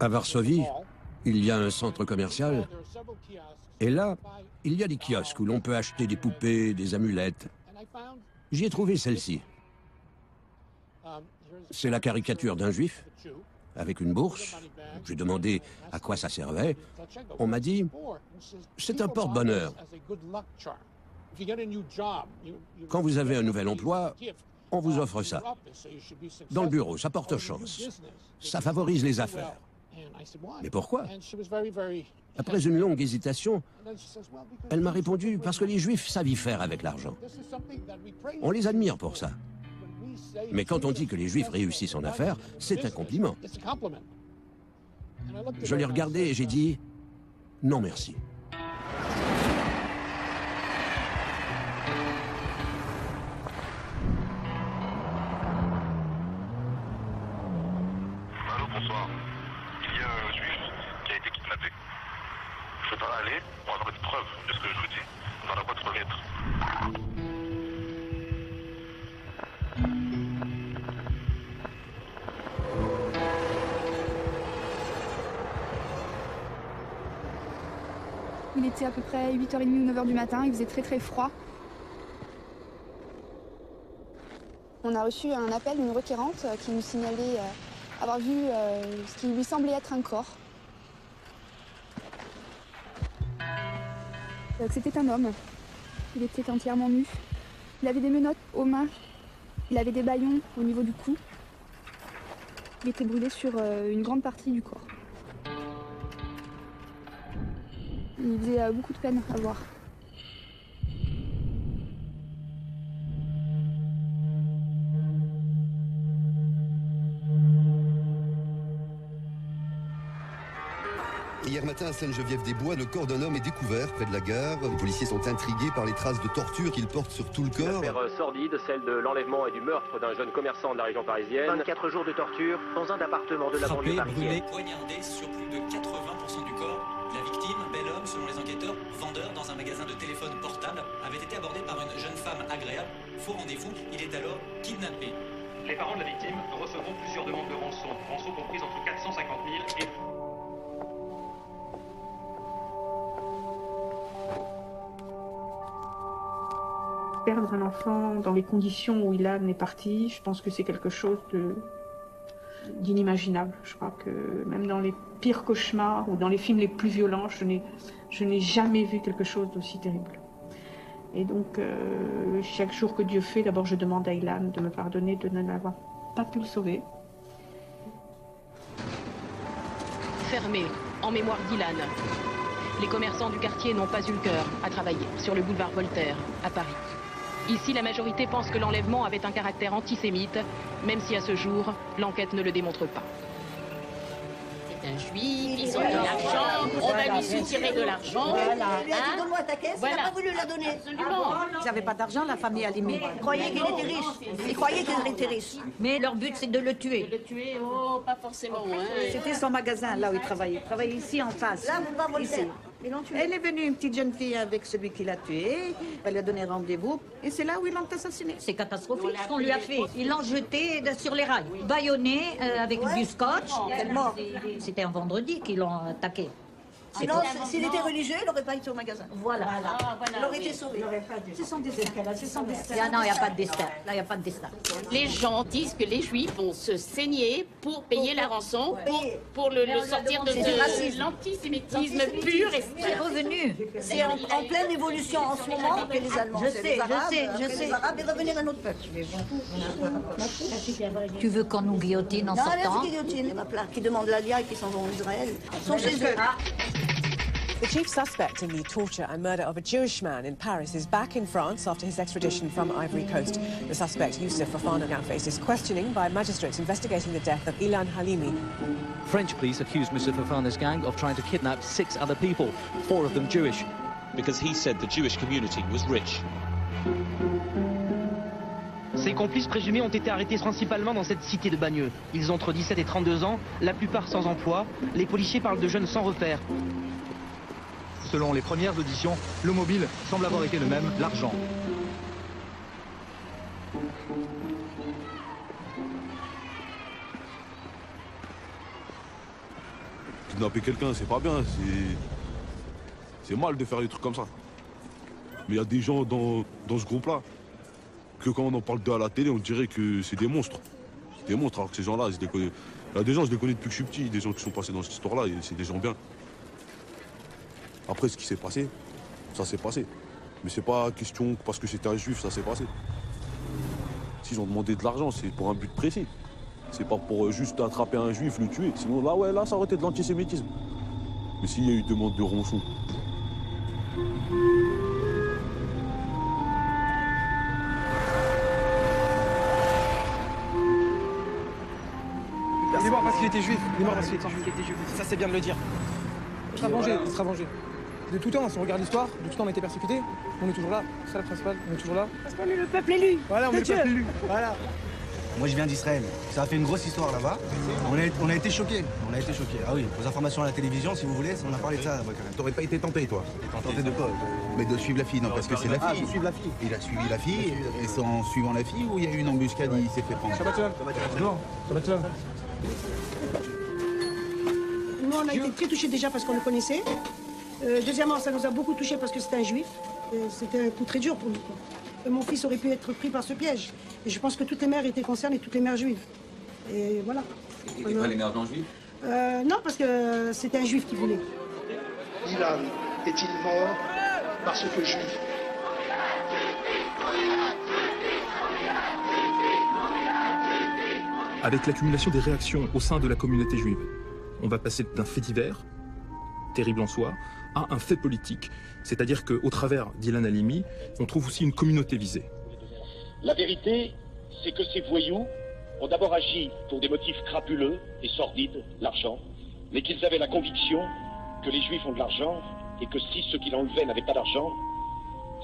À Varsovie, il y a un centre commercial. Et là, il y a des kiosques où l'on peut acheter des poupées, des amulettes. J'y ai trouvé celle-ci. C'est la caricature d'un juif avec une bourse. J'ai demandé à quoi ça servait. On m'a dit, c'est un porte-bonheur. Quand vous avez un nouvel emploi, on vous offre ça. Dans le bureau, ça porte chance. Ça favorise les affaires. Mais pourquoi? Après une longue hésitation, elle m'a répondu parce que les Juifs savent y faire avec l'argent. On les admire pour ça. Mais quand on dit que les Juifs réussissent en affaires, c'est un compliment. Je l'ai regardé et j'ai dit non merci. Près 8h30 ou 9h du matin, il faisait très très froid. On a reçu un appel d'une requérante euh, qui nous signalait euh, avoir vu euh, ce qui lui semblait être un corps. C'était un homme. Il était entièrement nu. Il avait des menottes aux mains. Il avait des baillons au niveau du cou. Il était brûlé sur une grande partie du corps. Il faisait euh, beaucoup de peine à voir. Hier matin à Sainte-Geneviève-des-Bois, le corps d'un homme est découvert près de la gare. Les policiers sont intrigués par les traces de torture qu'il porte sur tout le Une corps. affaire euh, sordide, celle de l'enlèvement et du meurtre d'un jeune commerçant de la région parisienne. 24 jours de torture dans un appartement de la banlieue parisienne. poignardé sur plus de 80% du corps. La victime, bel homme selon les enquêteurs, vendeur dans un magasin de téléphone portable, avait été abordé par une jeune femme agréable. Faux rendez-vous, il est alors kidnappé. Les parents de la victime recevront plusieurs demandes de rançon, rançon comprises entre 450 000 et Perdre un enfant dans les conditions où Ilan est parti, je pense que c'est quelque chose de d'inimaginable. Je crois que même dans les pires cauchemars ou dans les films les plus violents, je n'ai jamais vu quelque chose d'aussi terrible. Et donc euh, chaque jour que Dieu fait, d'abord je demande à Ilan de me pardonner de ne l'avoir pas pu le sauver. fermé en mémoire d'Ilan. Les commerçants du quartier n'ont pas eu le cœur à travailler sur le boulevard Voltaire, à Paris. Ici, la majorité pense que l'enlèvement avait un caractère antisémite, même si à ce jour, l'enquête ne le démontre pas. C'est un juif, ils ont de l'argent, on va lui soutirer de l'argent. Voilà. Hein Donne-moi ta caisse, il Voilà. n'a pas voulu la donner. Absolument. Ils n'avaient pas d'argent, la famille Halimi. Ils croyaient qu'il était riche. Ils croyaient qu'il était riche. Mais leur but, c'est de le tuer. Le tuer, oh, pas forcément. Hein. C'était son magasin, là où il travaillait. Il travaillait ici en face. Là, vous pas Ici. Elle est venue, une petite jeune fille, avec celui qui l'a tué. Elle lui a donné rendez-vous. Et c'est là où ils l'ont assassiné. C'est catastrophique ce qu'on lui a fait. Ils l'ont jeté sur les rails, bâillonné euh, avec du scotch. Elle est morte. C'était un vendredi qu'ils l'ont attaqué. Sinon, s'il était religieux, il n'aurait pas été au magasin. Voilà. Il aurait été sauvé. C'est son destin. C'est son destin. Ah non, il n'y a pas de destin. Là, il n'y a pas de destin. Les gens disent que les juifs vont se saigner pour payer la rançon, pour, pour le, le sortir de ce- l'antisémitisme pur et C'est revenu. C'est en, en pleine évolution en ce moment que les Allemands. Je sais, les je sais, je sais. les Arabes et revenir à notre peuple. Tu veux qu'on nous guillotine en Non, sortant allez, guillotine. Il y en a plein qui demandent l'ALIA et qui s'en vont en Israël. Ils sont chez eux. The chief suspect in the torture and murder of a Jewish man in Paris is back in France after his extradition from Ivory Coast. The suspect, Youssef Fofana, now faces questioning by magistrates investigating the death of Ilan Halimi. French police accused Mr. Fofana's gang of trying to kidnap six other people, four of them Jewish. Because he said the Jewish community was rich. Ces complices présumés ont été arrêtés principalement dans cette cité de Bagneux. Ils ont entre 17 et 32 ans, la plupart sans emploi. Les policiers parlent de jeunes sans repère. Selon les premières auditions, le mobile semble avoir été le même, l'argent. kidnapper quelqu'un, c'est pas bien. C'est. C'est mal de faire des trucs comme ça. Mais il y a des gens dans, dans ce groupe-là que quand on en parle d'eux à la télé, on dirait que c'est des monstres. Des monstres, alors que ces gens-là, je les connais. Il y a des gens, je les connais depuis que je suis petit, des gens qui sont passés dans cette histoire-là, et c'est des gens bien. Après, ce qui s'est passé, ça s'est passé. Mais c'est pas question que parce que c'était un juif, ça s'est passé. S'ils ont demandé de l'argent, c'est pour un but précis. C'est pas pour euh, juste attraper un juif, le tuer. Sinon, là, ouais, là, ça aurait été de l'antisémitisme. Mais s'il y a eu demande de rançon, Il est mort parce qu'il était juif. Il est mort parce qu'il était juif. Ça, c'est bien de le dire. Il sera vengé, il sera vengé. De tout temps, si on regarde l'histoire, de tout temps on a été persécutés. On est toujours là. C'est ça le principal. On est toujours là. Parce qu'on est le peuple élu. Voilà, on est le peuple élu. Voilà. Moi, je viens d'Israël. Ça a fait une grosse histoire là-bas. On a, on a été choqués. On a été choqués. Ah oui, aux informations à la télévision, si vous voulez, on a parlé de ça là-bas quand même. T'aurais pas été tenté, toi Tenté de quoi Mais de suivre la fille, non, parce que c'est la Ah, fille. suivre la fille. Il a suivi la fille, et c'est en suivant la fille où il y a eu une embuscade, il s'est fait prendre. Shabbat shalom. Non, Shabbat shalom. Nous, on a été très touchés déjà parce qu'on le connaissait. Euh, deuxièmement, ça nous a beaucoup touchés parce que c'était un juif. Et C'était un coup très dur pour nous. quoi. Et mon fils aurait pu être pris par ce piège. Et je pense que toutes les mères étaient concernées, toutes les mères juives. Et voilà. Et On a- pas les mères juives? Euh, non, parce que c'était un juif qui voulait. Ilan est-il mort parce que juif? Avec l'accumulation des réactions au sein de la communauté juive, on va passer d'un fait divers, terrible en soi, à un fait politique. C'est-à-dire qu'au travers d'Ilan Halimi, on trouve aussi une communauté visée. La vérité, c'est que ces voyous ont d'abord agi pour des motifs crapuleux et sordides, l'argent, mais qu'ils avaient la conviction que les juifs ont de l'argent et que si ceux qui l'enlevaient n'avaient pas d'argent,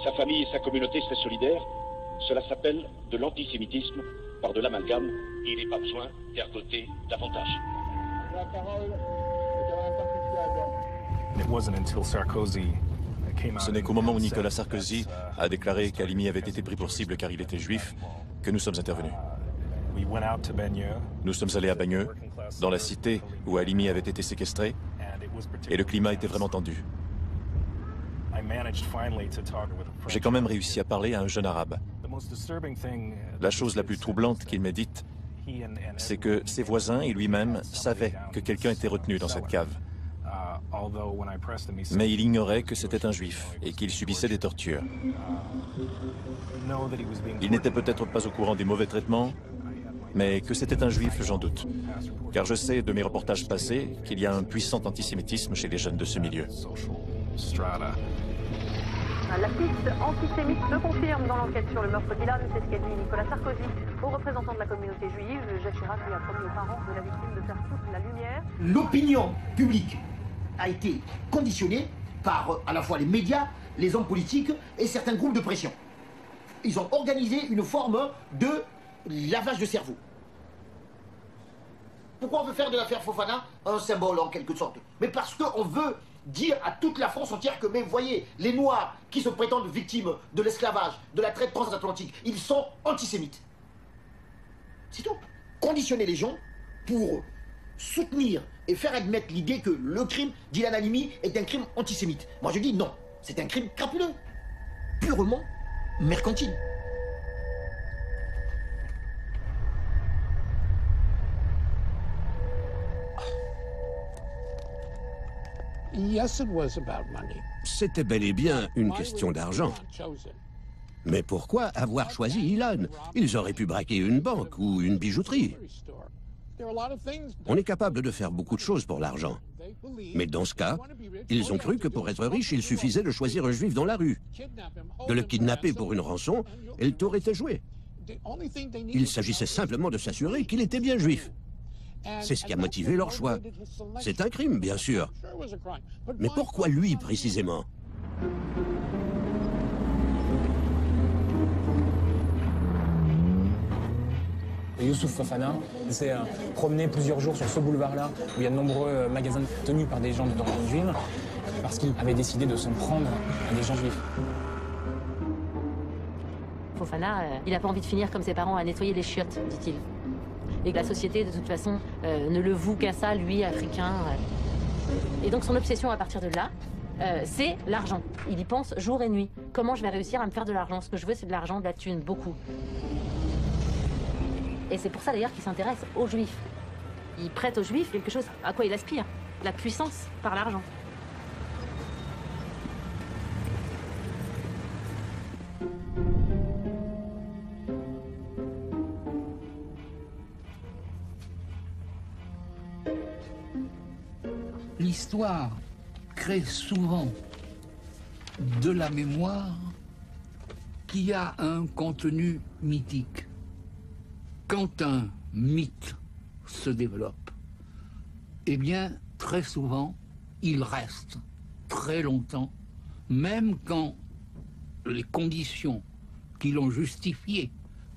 sa famille et sa communauté seraient solidaires. Cela s'appelle de l'antisémitisme par de l'amalgame et il n'est pas besoin d'ergoter davantage. Ce n'est qu'au moment où Nicolas Sarkozy a déclaré qu'Alimi avait été pris pour cible car il était juif que nous sommes intervenus. Nous sommes allés à Bagneux, dans la cité où Alimi avait été séquestré, et le climat était vraiment tendu. J'ai quand même réussi à parler à un jeune arabe. La chose la plus troublante qu'il m'ait dite, c'est que ses voisins et lui-même savaient que quelqu'un était retenu dans cette cave. Mais il ignorait que c'était un juif et qu'il subissait des tortures. Il n'était peut-être pas au courant des mauvais traitements, mais que c'était un juif, j'en doute. Car je sais de mes reportages passés qu'il y a un puissant antisémitisme chez les jeunes de ce milieu. La piste antisémite se confirme dans l'enquête sur le meurtre d'Ilan, c'est ce qu'a dit Nicolas Sarkozy aux représentants de la communauté juive. Jacques Chirac lui a promis aux parents de la victime de faire toute la lumière. L'opinion publique a été conditionnée par à la fois les médias, les hommes politiques et certains groupes de pression. Ils ont organisé une forme de lavage de cerveau. Pourquoi on veut faire de l'affaire Fofana un symbole en quelque sorte? Mais parce qu'on veut dire à toute la France entière que, mais voyez, les Noirs qui se prétendent victimes de l'esclavage, de la traite transatlantique, ils sont antisémites. C'est tout. Conditionner les gens pour soutenir et faire admettre l'idée que le crime d'Ilan Halimi est un crime antisémite. Moi je dis non, c'est un crime crapuleux, purement mercantile. C'était bel et bien une question d'argent. Mais pourquoi avoir choisi Ilan? Ils auraient pu braquer une banque ou une bijouterie. On est capable de faire beaucoup de choses pour l'argent. Mais dans ce cas, ils ont cru que pour être riche, il suffisait de choisir un juif dans la rue, de le kidnapper pour une rançon, et le tour était joué. Il s'agissait simplement de s'assurer qu'il était bien juif. C'est ce qui a motivé leur choix. C'est un crime, bien sûr. Mais pourquoi lui précisément? Youssouf Fofana s'est euh, promené plusieurs jours sur ce boulevard-là où il y a de nombreux euh, magasins tenus par des gens d'origine juive parce qu'il avait décidé de s'en prendre à des gens juifs. Fofana, euh, il n'a pas envie de finir comme ses parents à nettoyer les chiottes, dit-il. Et la société, de toute façon, ne le voue qu'à ça, lui, africain. Et donc son obsession à partir de là, c'est l'argent. Il y pense jour et nuit. Comment je vais réussir à me faire de l'argent? Ce que je veux, c'est de l'argent, de la thune, beaucoup. Et c'est pour ça d'ailleurs qu'il s'intéresse aux juifs. Il prête aux juifs quelque chose à quoi il aspire, la puissance par l'argent. L'histoire crée souvent de la mémoire qui a un contenu mythique. Quand un mythe se développe, eh bien, très souvent, il reste très longtemps, même quand les conditions qui l'ont justifié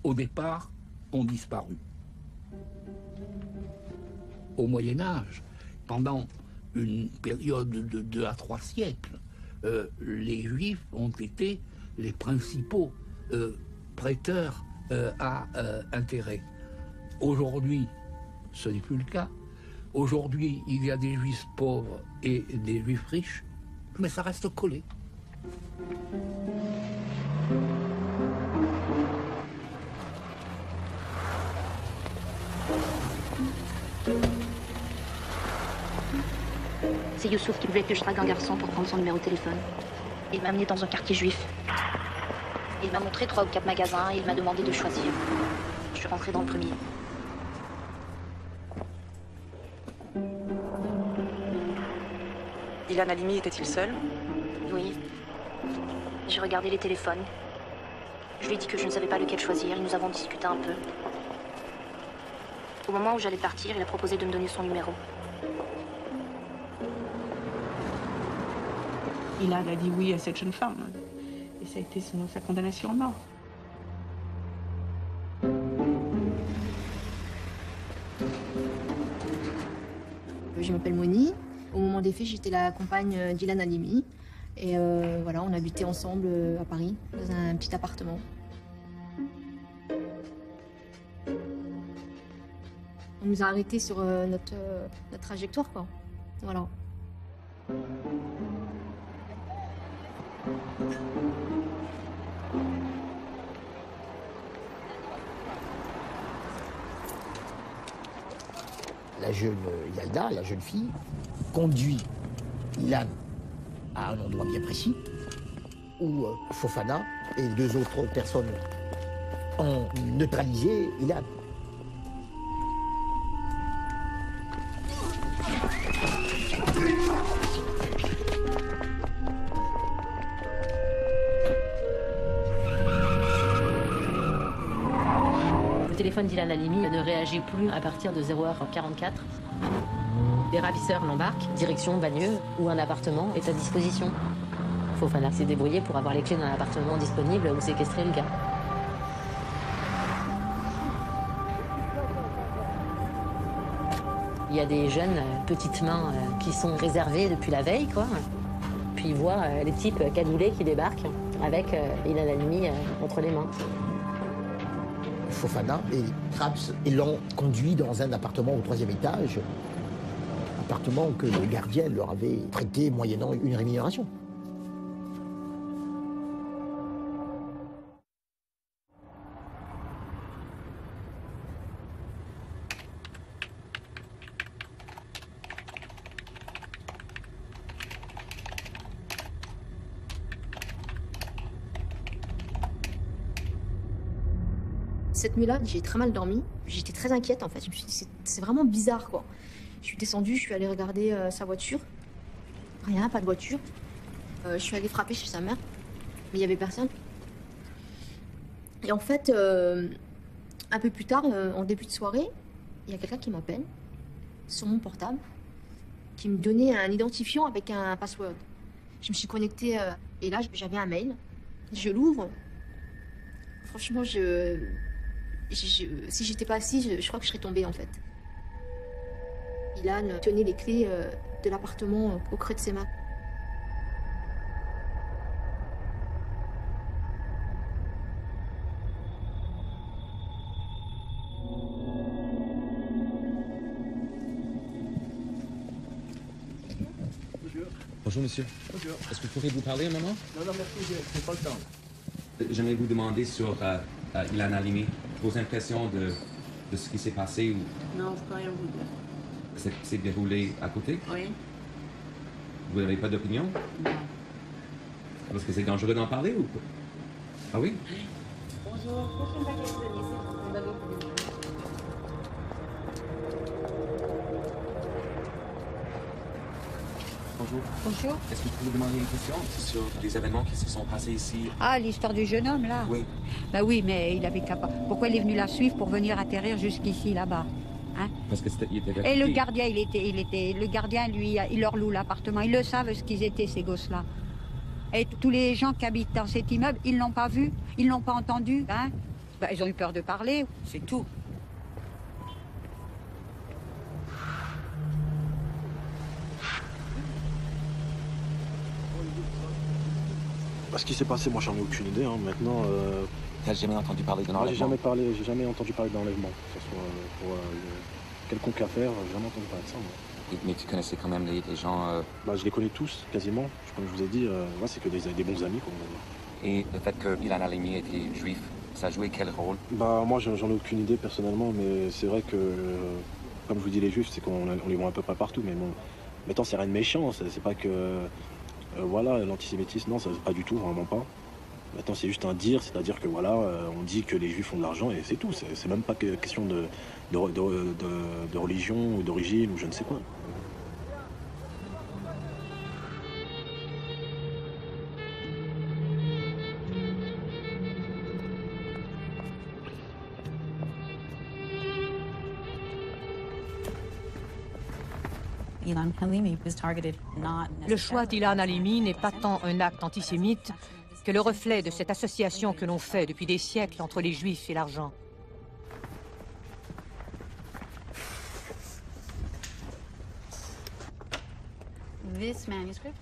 au départ ont disparu. Au Moyen Âge, pendant une période de deux à trois siècles, euh, les Juifs ont été les principaux euh, prêteurs euh, à intérêt. Aujourd'hui, ce n'est plus le cas. Aujourd'hui, il y a des Juifs pauvres et des Juifs riches, mais ça reste collé. C'est Youssouf qui voulait que je drague un garçon pour prendre son numéro de téléphone. Il m'a amené dans un quartier juif. Il m'a montré trois ou quatre magasins et il m'a demandé de choisir. Je suis rentrée dans le premier. Ilan Halimi était-il seul? Oui. J'ai regardé les téléphones. Je lui ai dit que je ne savais pas lequel choisir et nous avons discuté un peu. Au moment où j'allais partir, il a proposé de me donner son numéro. il a, dit oui à cette jeune femme. Et ça a été sa condamnation à mort. Je m'appelle Moni. Au moment des faits, j'étais la compagne d'Ilan Halimi. Et euh, voilà, on habitait ensemble euh, à Paris, dans un petit appartement. On nous a arrêtés sur euh, notre, notre trajectoire, quoi. Voilà. La jeune Yalda, la jeune fille, conduit Ilan à un endroit bien précis où euh, Fofana et deux autres personnes ont neutralisé Ilan. d'Ilan Halimi ne réagit plus à partir de 0h44. Les ravisseurs l'embarquent, direction Bagneux, où un appartement est à disposition. Fofana s'est débrouillé pour avoir les clés d'un appartement disponible ou séquestrer le gars. Il y a des jeunes euh, petites mains euh, qui sont réservées depuis la veille, quoi. Puis ils voient euh, les types cadoulés qui débarquent avec Ilan Halimi entre les mains. Fofana et Traps l'ont conduit dans un appartement au troisième étage, appartement que le gardien leur avait prêté moyennant une rémunération. Cette nuit-là, j'ai très mal dormi. J'étais très inquiète en fait. Je suis c'est vraiment bizarre quoi. Je suis descendue, je suis allée regarder euh, sa voiture. Rien, pas de voiture. Euh, je suis allée frapper chez sa mère, mais il n'y avait personne. Et en fait, euh, un peu plus tard, en début de soirée, il y a quelqu'un qui m'appelle sur mon portable, qui me donnait un identifiant avec un password. Je me suis connectée et là, j'avais un mail. Je l'ouvre. Franchement, je si j'étais pas assise, je, crois que je serais tombée en fait. Ilan tenait les clés euh, de l'appartement euh, au creux de ses mains. Bonjour monsieur. Bonjour. Est-ce que vous pourriez vous parler un moment? Non, non, merci, j'ai pas le temps. J'aimerais vous demander sur euh, euh, Ilan Halimi, vos impressions de, de ce qui s'est passé ou Non, je peux rien vous dire. ce qui s'est déroulé à côté? Oui. Vous n'avez pas d'opinion? Non. Parce que c'est dangereux d'en parler ou quoi Ah oui? Bonjour, prochaine paquet de Bonjour. Bonjour. Est-ce que je peux vous demander une question sur les événements qui se sont passés ici? Ah, l'histoire du jeune homme, là Oui. Ben oui, mais il avait qu'à pas... Pourquoi il est venu la suivre pour venir atterrir jusqu'ici, là-bas hein? Parce que c'était, il était Et le gardien, il était, il était... Le gardien, lui, il leur loue l'appartement. Ils le savent, ce qu'ils étaient, ces gosses-là. Et tous les gens qui habitent dans cet immeuble, ils l'ont pas vu, ils l'ont pas entendu, hein? Ben, Ils ont eu peur de parler, c'est tout. Ce qui s'est passé, moi j'en ai aucune idée. hein. Maintenant, euh... T'as jamais entendu parler d'un j'ai jamais parlé, jamais entendu parler d'enlèvement, que ce soit euh, pour euh, quelconque affaire, j'ai jamais entendu parler de ça. moi. Mais tu connaissais quand même les, les gens. euh, Bah, je les connais tous, quasiment. Comme je vous ai dit, ouais, c'est que des, des bons amis. Quoi. Et le fait que Ilan Halimi était juif, ça a joué quel rôle? Bah, moi j'en ai aucune idée personnellement, mais c'est vrai que, comme je vous dis, les juifs, c'est qu'on on les voit à peu près partout. Mais bon, maintenant c'est rien de méchant, c'est pas que. Euh, voilà, l'antisémitisme, non, c'est pas du tout, vraiment pas. Maintenant, c'est juste un dire, c'est-à-dire que voilà, euh, on dit que les juifs font de l'argent et c'est tout. C'est même pas que- question de religion ou d'origine ou je ne sais quoi. Le choix d'Ilan Halimi n'est pas tant un acte antisémite que le reflet de cette association que l'on fait depuis des siècles entre les juifs et l'argent.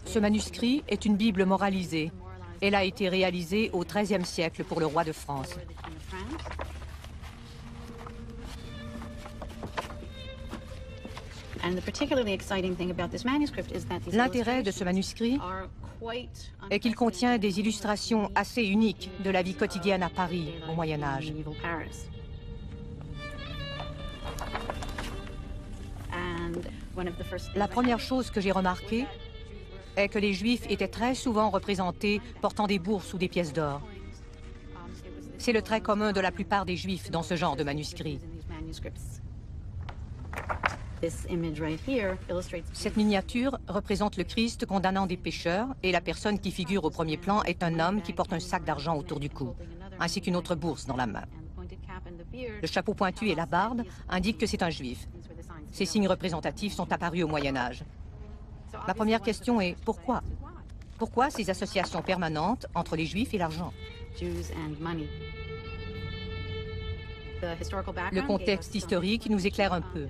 Ce manuscrit est une Bible moralisée. Elle a été réalisée au XIIIe siècle pour le roi de France. L'intérêt de ce manuscrit est qu'il contient des illustrations assez uniques de la vie quotidienne à Paris au Moyen Âge. La première chose que j'ai remarquée est que les Juifs étaient très souvent représentés portant des bourses ou des pièces d'or. C'est le trait commun de la plupart des Juifs dans ce genre de manuscrits. Cette miniature représente le Christ condamnant des pécheurs et la personne qui figure au premier plan est un homme qui porte un sac d'argent autour du cou, ainsi qu'une autre bourse dans la main. Le chapeau pointu et la barbe indiquent que c'est un juif. Ces signes représentatifs sont apparus au Moyen Âge. Ma première question est pourquoi? Pourquoi ces associations permanentes entre les juifs et l'argent? Le contexte historique nous éclaire un peu.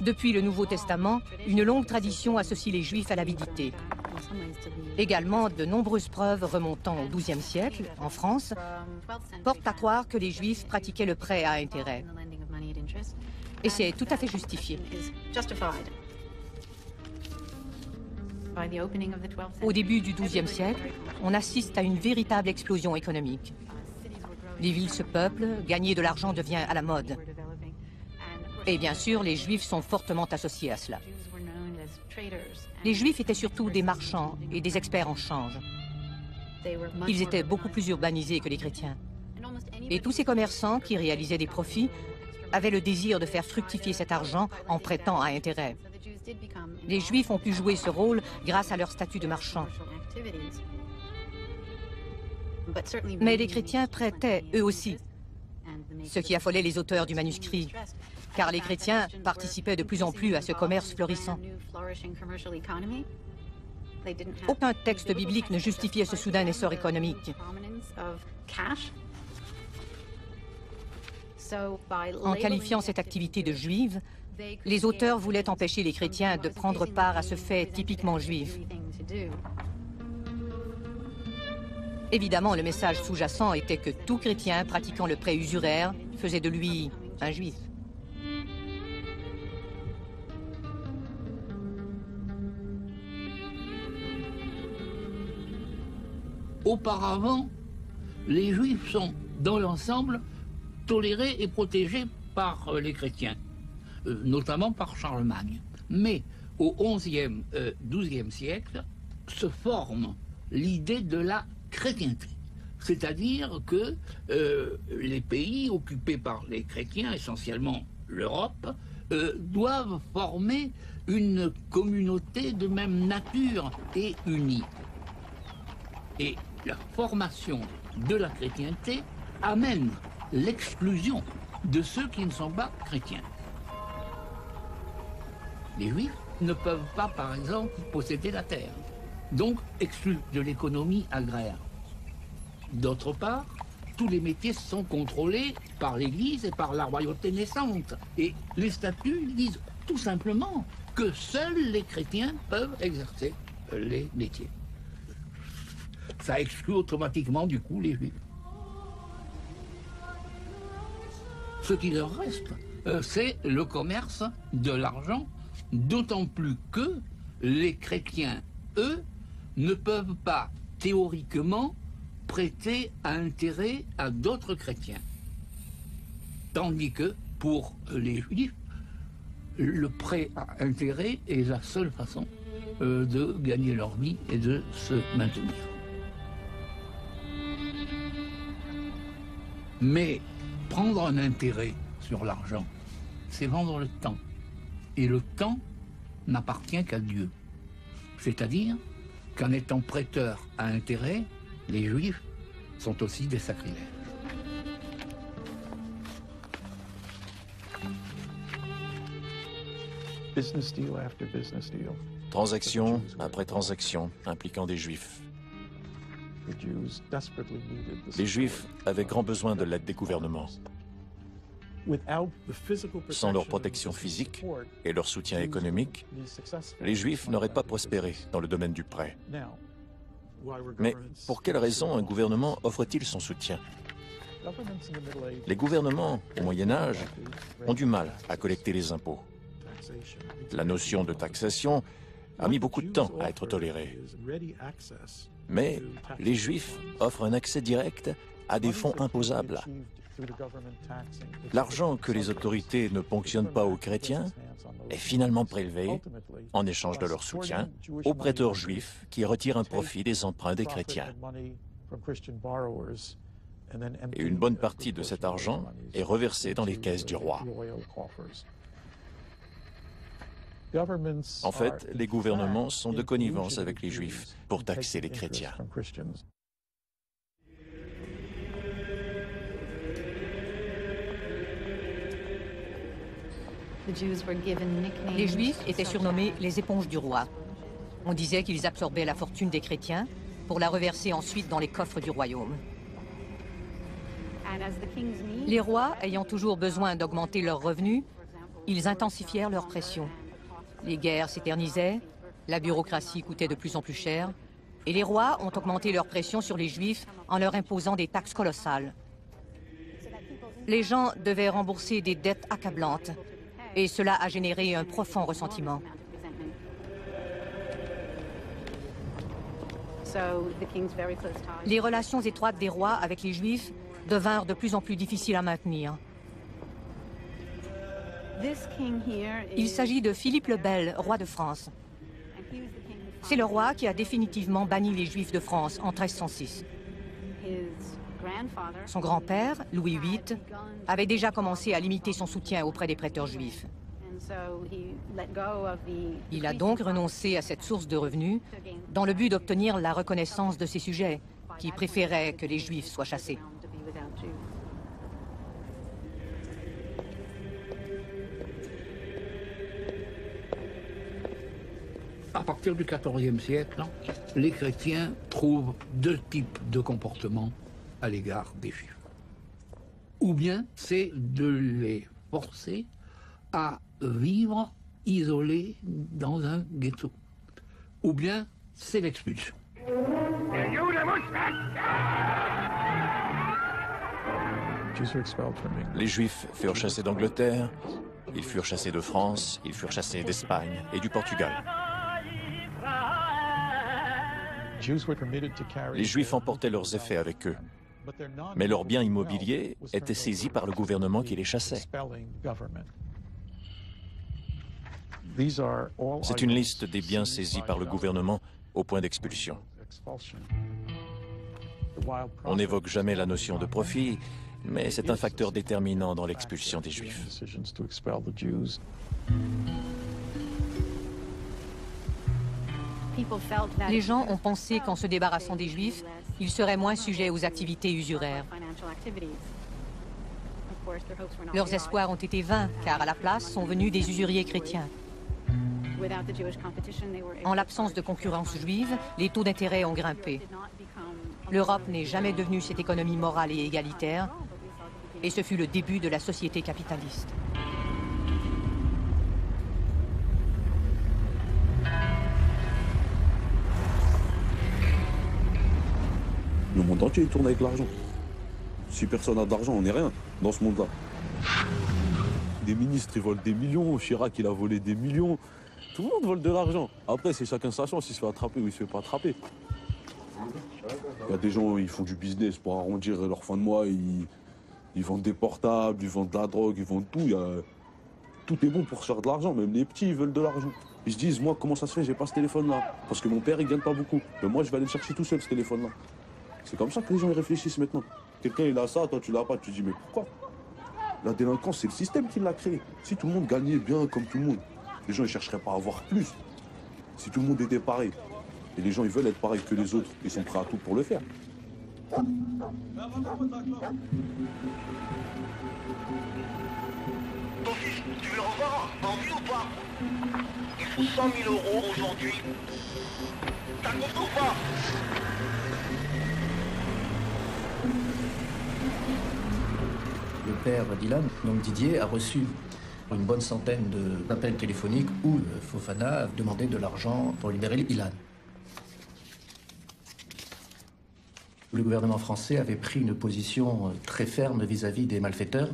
Depuis le Nouveau Testament, une longue tradition associe les Juifs à l'avidité. Également, de nombreuses preuves remontant au XIIe siècle, en France, portent à croire que les Juifs pratiquaient le prêt à intérêt. Et c'est tout à fait justifié. justified. By the opening of the 12th Au début du XIIe siècle, on assiste à une véritable explosion économique. Les villes se peuplent, gagner de l'argent devient à la mode. Et bien sûr, les Juifs sont fortement associés à cela. Les Juifs étaient surtout des marchands et des experts en change. Ils étaient beaucoup plus urbanisés que les chrétiens. Et tous ces commerçants qui réalisaient des profits avaient le désir de faire fructifier cet argent en prêtant à intérêt. Les Juifs ont pu jouer ce rôle grâce à leur statut de marchand. Mais les chrétiens prêtaient eux aussi, ce qui affolait les auteurs du manuscrit, car les chrétiens participaient de plus en plus à ce commerce florissant. Aucun texte biblique ne justifiait ce soudain essor économique. En qualifiant cette activité de juive, les auteurs voulaient empêcher les chrétiens de prendre part à ce fait typiquement juif. Évidemment, le message sous-jacent était que tout chrétien pratiquant le prêt usuraire faisait de lui un juif. Auparavant, les juifs sont, dans l'ensemble, tolérés et protégés par euh, les chrétiens, euh, notamment par Charlemagne. Mais au XIe, XIIe siècle, se forme l'idée de la chrétienté. C'est-à-dire que les pays occupés par les chrétiens, essentiellement l'Europe, doivent former une communauté de même nature et unie. La formation de la chrétienté amène l'exclusion de ceux qui ne sont pas chrétiens. Les juifs ne peuvent pas, par exemple, posséder la terre, donc exclus de l'économie agraire. D'autre part, tous les métiers sont contrôlés par l'Église et par la royauté naissante. Et les statuts disent tout simplement que seuls les chrétiens peuvent exercer les métiers. Ça exclut automatiquement du coup les juifs. Ce qui leur reste, euh, c'est le commerce de l'argent, d'autant plus que les chrétiens, eux, ne peuvent pas théoriquement prêter à intérêt à d'autres chrétiens. Tandis que pour les juifs, le prêt à intérêt est la seule façon euh, de gagner leur vie et de se maintenir. Mais prendre un intérêt sur l'argent, c'est vendre le temps. Et le temps n'appartient qu'à Dieu. C'est-à-dire qu'en étant prêteur à intérêt, les juifs sont aussi des sacrilèges. Transaction après transaction impliquant des juifs. Les juifs avaient grand besoin de l'aide des gouvernements. Sans leur protection physique et leur soutien économique, les juifs n'auraient pas prospéré dans le domaine du prêt. Mais pour quelle raison un gouvernement offre-t-il son soutien? Les gouvernements, au Moyen Âge, ont du mal à collecter les impôts. La notion de taxation a mis beaucoup de temps à être tolérée. Mais les Juifs offrent un accès direct à des fonds imposables. L'argent que les autorités ne ponctionnent pas aux chrétiens est finalement prélevé, en échange de leur soutien, aux prêteurs juifs qui retirent un profit des emprunts des chrétiens. Et une bonne partie de cet argent est reversée dans les caisses du roi. En fait, les gouvernements sont de connivence avec les juifs pour taxer les chrétiens. Les Juifs étaient surnommés les éponges du roi. On disait qu'ils absorbaient la fortune des chrétiens pour la reverser ensuite dans les coffres du royaume. Les rois, ayant toujours besoin d'augmenter leurs revenus, ils intensifièrent leur pression. Les guerres s'éternisaient, la bureaucratie coûtait de plus en plus cher, et les rois ont augmenté leur pression sur les Juifs en leur imposant des taxes colossales. Les gens devaient rembourser des dettes accablantes, et cela a généré un profond ressentiment. Les relations étroites des rois avec les Juifs devinrent de plus en plus difficiles à maintenir. Il s'agit de Philippe le Bel, roi de France. C'est le roi qui a définitivement banni les Juifs de France en 1306. Son grand-père, Louis VIII, avait déjà commencé à limiter son soutien auprès des prêteurs juifs. Il a donc renoncé à cette source de revenus dans le but d'obtenir la reconnaissance de ses sujets, qui préféraient que les Juifs soient chassés. Partir du XIVe siècle, les chrétiens trouvent deux types de comportements à l'égard des Juifs. Ou bien c'est de les forcer à vivre isolés dans un ghetto. Ou bien c'est l'expulsion. Les Juifs furent chassés d'Angleterre, ils furent chassés de France, ils furent chassés d'Espagne et du Portugal. Les Juifs emportaient leurs effets avec eux. Mais leurs biens immobiliers étaient saisis par le gouvernement qui les chassait. C'est une liste des biens saisis par le gouvernement au point d'expulsion. On n'évoque jamais la notion de profit, mais c'est un facteur déterminant dans l'expulsion des Juifs. Les gens ont pensé qu'en se débarrassant des Juifs, ils seraient moins sujets aux activités usuraires. Leurs espoirs ont été vains, car à la place sont venus des usuriers chrétiens. En l'absence de concurrence juive, les taux d'intérêt ont grimpé. L'Europe n'est jamais devenue cette économie morale et égalitaire, et ce fut le début de la société capitaliste. Le monde entier il tourne avec l'argent. Si personne n'a d'argent, on n'est rien dans ce monde-là. Des ministres, ils volent des millions. Chirac, il a volé des millions. Tout le monde vole de l'argent. Après, c'est chacun sa chance, s'il se fait attraper ou il se fait pas attraper. Il y a des gens, ils font du business pour arrondir leur fin de mois. Ils, vendent des portables, ils vendent de la drogue, ils vendent tout. Tout est bon pour se faire de l'argent. Même les petits, ils veulent de l'argent. Ils se disent, moi, comment ça se fait, j'ai pas ce téléphone-là Parce que mon père, il gagne pas beaucoup. Mais moi, je vais aller le chercher tout seul, ce téléphone-là. C'est comme ça que les gens réfléchissent maintenant. Quelqu'un il a ça, toi tu l'as pas, tu dis mais pourquoi? La délinquance c'est le système qui l'a créé. Si tout le monde gagnait bien comme tout le monde, les gens ne chercheraient pas à avoir plus. Si tout le monde était pareil, et les gens ils veulent être pareils que les autres, ils sont prêts à tout pour le faire. Ton fils, tu veux le revoir en vie ou pas? Il faut 100 000 euros aujourd'hui. T'as compris ou pas? Père Dylan, donc Didier, a reçu une bonne centaine d'appels téléphoniques où Fofana demandait de l'argent pour libérer Ilan. Le gouvernement français avait pris une position très ferme vis-à-vis des malfaiteurs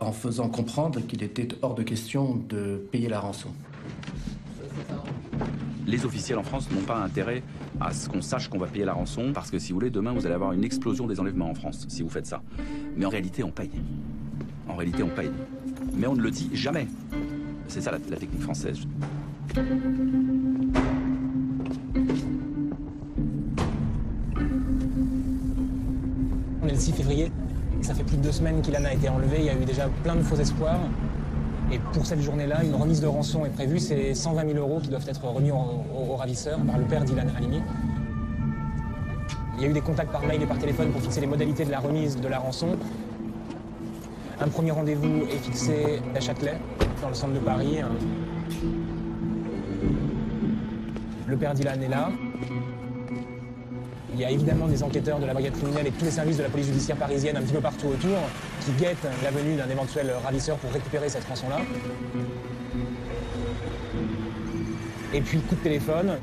en faisant comprendre qu'il était hors de question de payer la rançon. Les officiels en France n'ont pas intérêt à ce qu'on sache qu'on va payer la rançon, parce que si vous voulez, demain, vous allez avoir une explosion des enlèvements en France, si vous faites ça. Mais en réalité, on paye. En réalité, on paye. Mais on ne le dit jamais. C'est ça la, technique française. On est le 6 février, ça fait plus de deux semaines qu'Ilan a été enlevé, il y a eu déjà plein de faux espoirs. Et pour cette journée-là, une remise de rançon est prévue. C'est 120 000 euros qui doivent être remis aux, ravisseurs par le père d'Ilan Halimi. Il y a eu des contacts par mail et par téléphone pour fixer les modalités de la remise de la rançon. Un premier rendez-vous est fixé à Châtelet, dans le centre de Paris. Le père d'Ilan est là. Il y a évidemment des enquêteurs de la brigade criminelle et tous les services de la police judiciaire parisienne un petit peu partout autour qui guettent la venue d'un éventuel ravisseur pour récupérer cette rançon-là. Et puis coup de téléphone.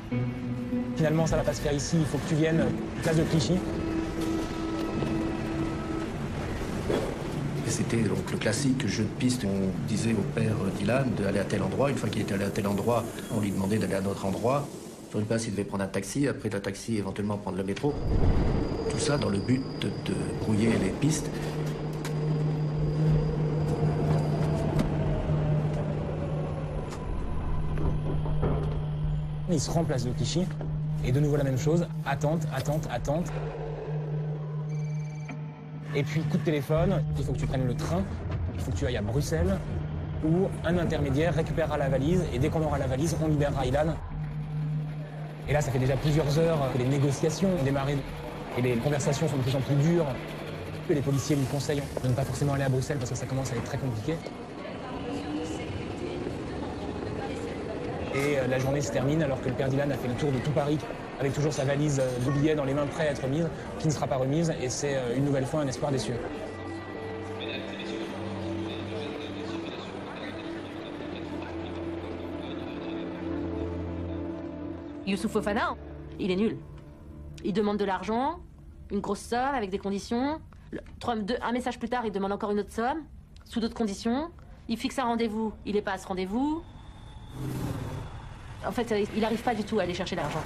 Finalement, ça va pas se faire ici, il faut que tu viennes, place de Clichy. C'était donc le classique jeu de piste. On disait au père Dylan d'aller à tel endroit. Une fois qu'il était allé à tel endroit, on lui demandait d'aller à un autre endroit. Sur une place, il devait prendre un taxi, après le taxi, éventuellement prendre le métro. Tout ça dans le but de, brouiller les pistes. Il se rend place de Clichy, et de nouveau la même chose, attente, attente, attente. Et puis coup de téléphone, il faut que tu prennes le train, il faut que tu ailles à Bruxelles, où un intermédiaire récupérera la valise, et dès qu'on aura la valise, on libérera Ilan et là, ça fait déjà plusieurs heures que les négociations ont démarré et les conversations sont de plus en plus dures. Les policiers nous conseillent de ne pas forcément aller à Bruxelles parce que ça commence à être très compliqué. Et euh, la journée se termine alors que le père Dylan a fait le tour de tout Paris avec toujours sa valise de billets dans les mains prêts à être mise, qui ne sera pas remise, et c'est euh, une nouvelle fois un espoir déçu. Youssouf Fofana, il est nul. Il demande de l'argent, une grosse somme avec des conditions. un message plus tard, il demande encore une autre somme, sous d'autres conditions. Il fixe un rendez-vous, il n'est pas à ce rendez-vous. En fait, il n'arrive pas du tout à aller chercher l'argent.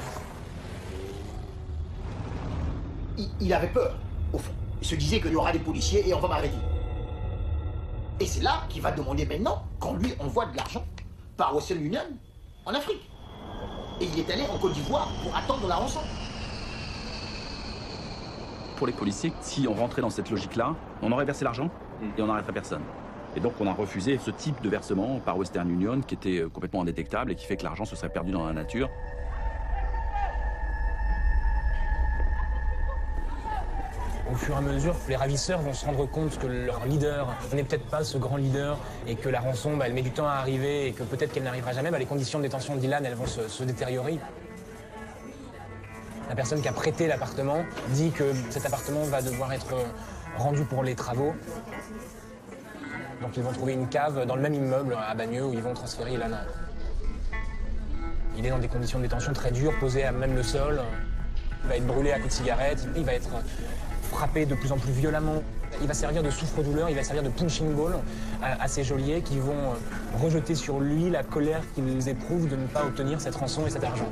il, il avait peur, au fond. Il se disait qu'il y aura des policiers et on va m'arrêter. Et c'est là qu'il va demander maintenant qu'on lui envoie de l'argent par Western Union en Afrique. Et il est allé en Côte d'Ivoire pour attendre la rançon. Pour les policiers, si on rentrait dans cette logique-là, on aurait versé l'argent et on n'arrêterait personne. Et donc on a refusé ce type de versement par Western Union qui était euh, complètement indétectable et qui fait que l'argent se serait perdu dans la nature. Au fur et à mesure, les ravisseurs vont se rendre compte que leur leader n'est peut-être pas ce grand leader et que la rançon, bah, elle met du temps à arriver et que peut-être qu'elle n'arrivera jamais, bah, les conditions de détention de Dylan, elles vont se, détériorer. La personne qui a prêté l'appartement dit que cet appartement va devoir être rendu pour les travaux. Donc ils vont trouver une cave dans le même immeuble à Bagneux où ils vont transférer Ilan. Il est dans des conditions de détention très dures, posé à même le sol. Il va être brûlé à coups de cigarette, il va être frappé de plus en plus violemment. Il va servir de souffre-douleur, il va servir de punching ball à, ces geôliers qui vont euh, rejeter sur lui la colère qu'ils éprouvent de ne pas obtenir cette rançon et cet argent.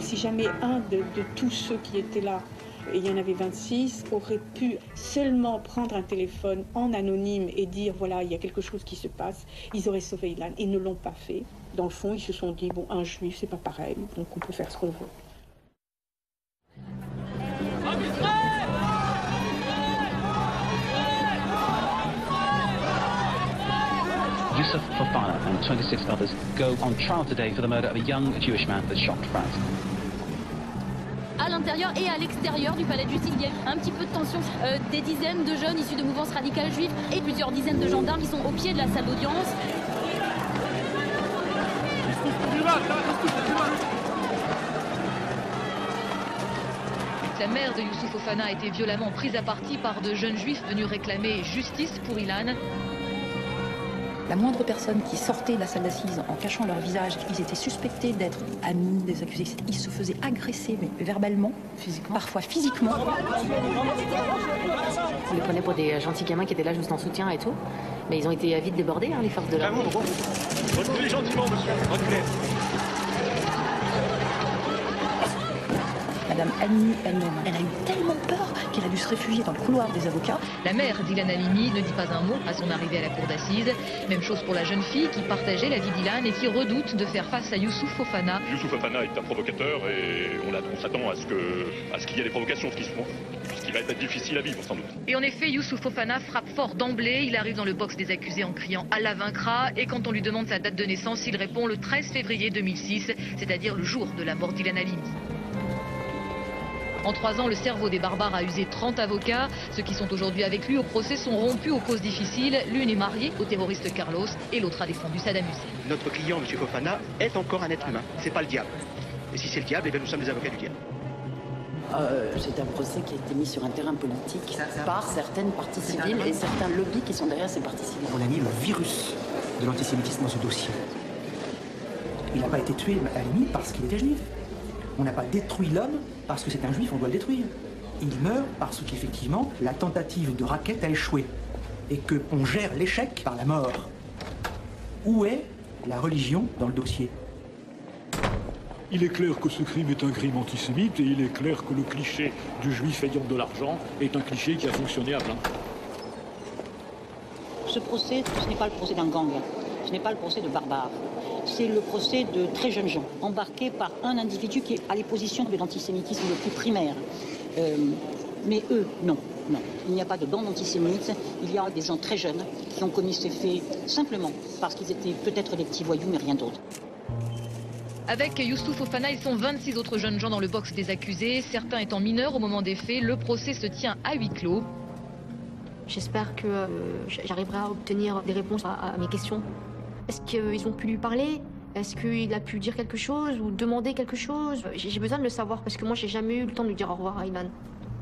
Si jamais un de, tous ceux qui étaient là, il y en avait 26, aurait pu seulement prendre un téléphone en anonyme et dire voilà, il y a quelque chose qui se passe, ils auraient sauvé Ilan. Ils ne l'ont pas fait. Dans le fond, ils se sont dit bon, un juif, c'est pas pareil, donc on peut faire ce qu'on veut. Yusuf Fofana and 26 others go on trial today for the murder of a young Jewish man that shocked France. À l'intérieur et à l'extérieur du palais de justice, il y a un petit peu de tension. Euh, des dizaines de jeunes issus de mouvances radicales juives et plusieurs dizaines de gendarmes qui sont au pied de la salle d'audience. La mère de Youssouf Fofana a été violemment prise à partie par de jeunes juifs venus réclamer justice pour Ilan. La moindre personne qui sortait de la salle d'assises en cachant leur visage, ils étaient suspectés d'être amis des accusés. Ils se faisaient agresser, mais verbalement, physiquement. parfois physiquement. On les prenait pour des gentils gamins qui étaient là juste en soutien et tout. Mais ils ont été vite débordés, hein, les forces de l'ordre. Reculez gentiment, monsieur. Reculez. Madame Annie elle a eu tellement peur qu'elle a dû se réfugier dans le couloir des avocats. La mère d'Ilan Halimi ne dit pas un mot à son arrivée à la cour d'assises. Même chose pour la jeune fille qui partageait la vie d'Ilan et qui redoute de faire face à Youssouf Fofana. Youssouf Fofana est un provocateur et on, on s'attend à ce qu'il y ait des provocations, ce qui, ce qui va être difficile à vivre sans doute. Et en effet, Youssouf Fofana frappe fort d'emblée. Il arrive dans le box des accusés en criant Allah vaincra. Et quand on lui demande sa date de naissance, il répond le 13 février 2006, c'est-à-dire le jour de la mort d'Ilan Halimi. En trois ans, le cerveau des barbares a usé 30 avocats. Ceux qui sont aujourd'hui avec lui au procès sont rompus aux causes difficiles. L'une est mariée au terroriste Carlos et l'autre a défendu Saddam Hussein. Notre client, M. Fofana, est encore un être humain. C'est pas le diable. Et si c'est le diable, eh bien nous sommes des avocats du diable. Euh, c'est un procès qui a été mis sur un terrain politique par certaines parties civiles et certains lobbies qui sont derrière ces parties civiles. On a mis le virus de l'antisémitisme dans ce dossier. Il n'a pas été tué à la limite parce qu'il était juif. On n'a pas détruit l'homme parce que c'est un juif, on doit le détruire. Il meurt parce qu'effectivement, la tentative de raquette a échoué. Et qu'on gère l'échec par la mort. Où est la religion dans le dossier? Il est clair que ce crime est un crime antisémite et il est clair que le cliché du juif ayant de l'argent est un cliché qui a fonctionné à plein. Ce procès, ce n'est pas le procès d'un gang, ce n'est pas le procès de barbares. C'est le procès de très jeunes gens, embarqués par un individu qui est à les positions de l'antisémitisme le plus primaire. Euh, mais eux, non, non. Il n'y a pas de bande antisémite, il y a des gens très jeunes qui ont commis ces faits simplement parce qu'ils étaient peut-être des petits voyous, mais rien d'autre. Avec Youssouf Fofana, ils sont 26 autres jeunes gens dans le box des accusés, certains étant mineurs au moment des faits. Le procès se tient à huis clos. J'espère que euh, j'arriverai à obtenir des réponses à, à mes questions. Est-ce qu'ils ont pu lui parler? Est-ce qu'il a pu dire quelque chose ou demander quelque chose? J'ai besoin de le savoir parce que moi j'ai jamais eu le temps de lui dire au revoir à Ilan.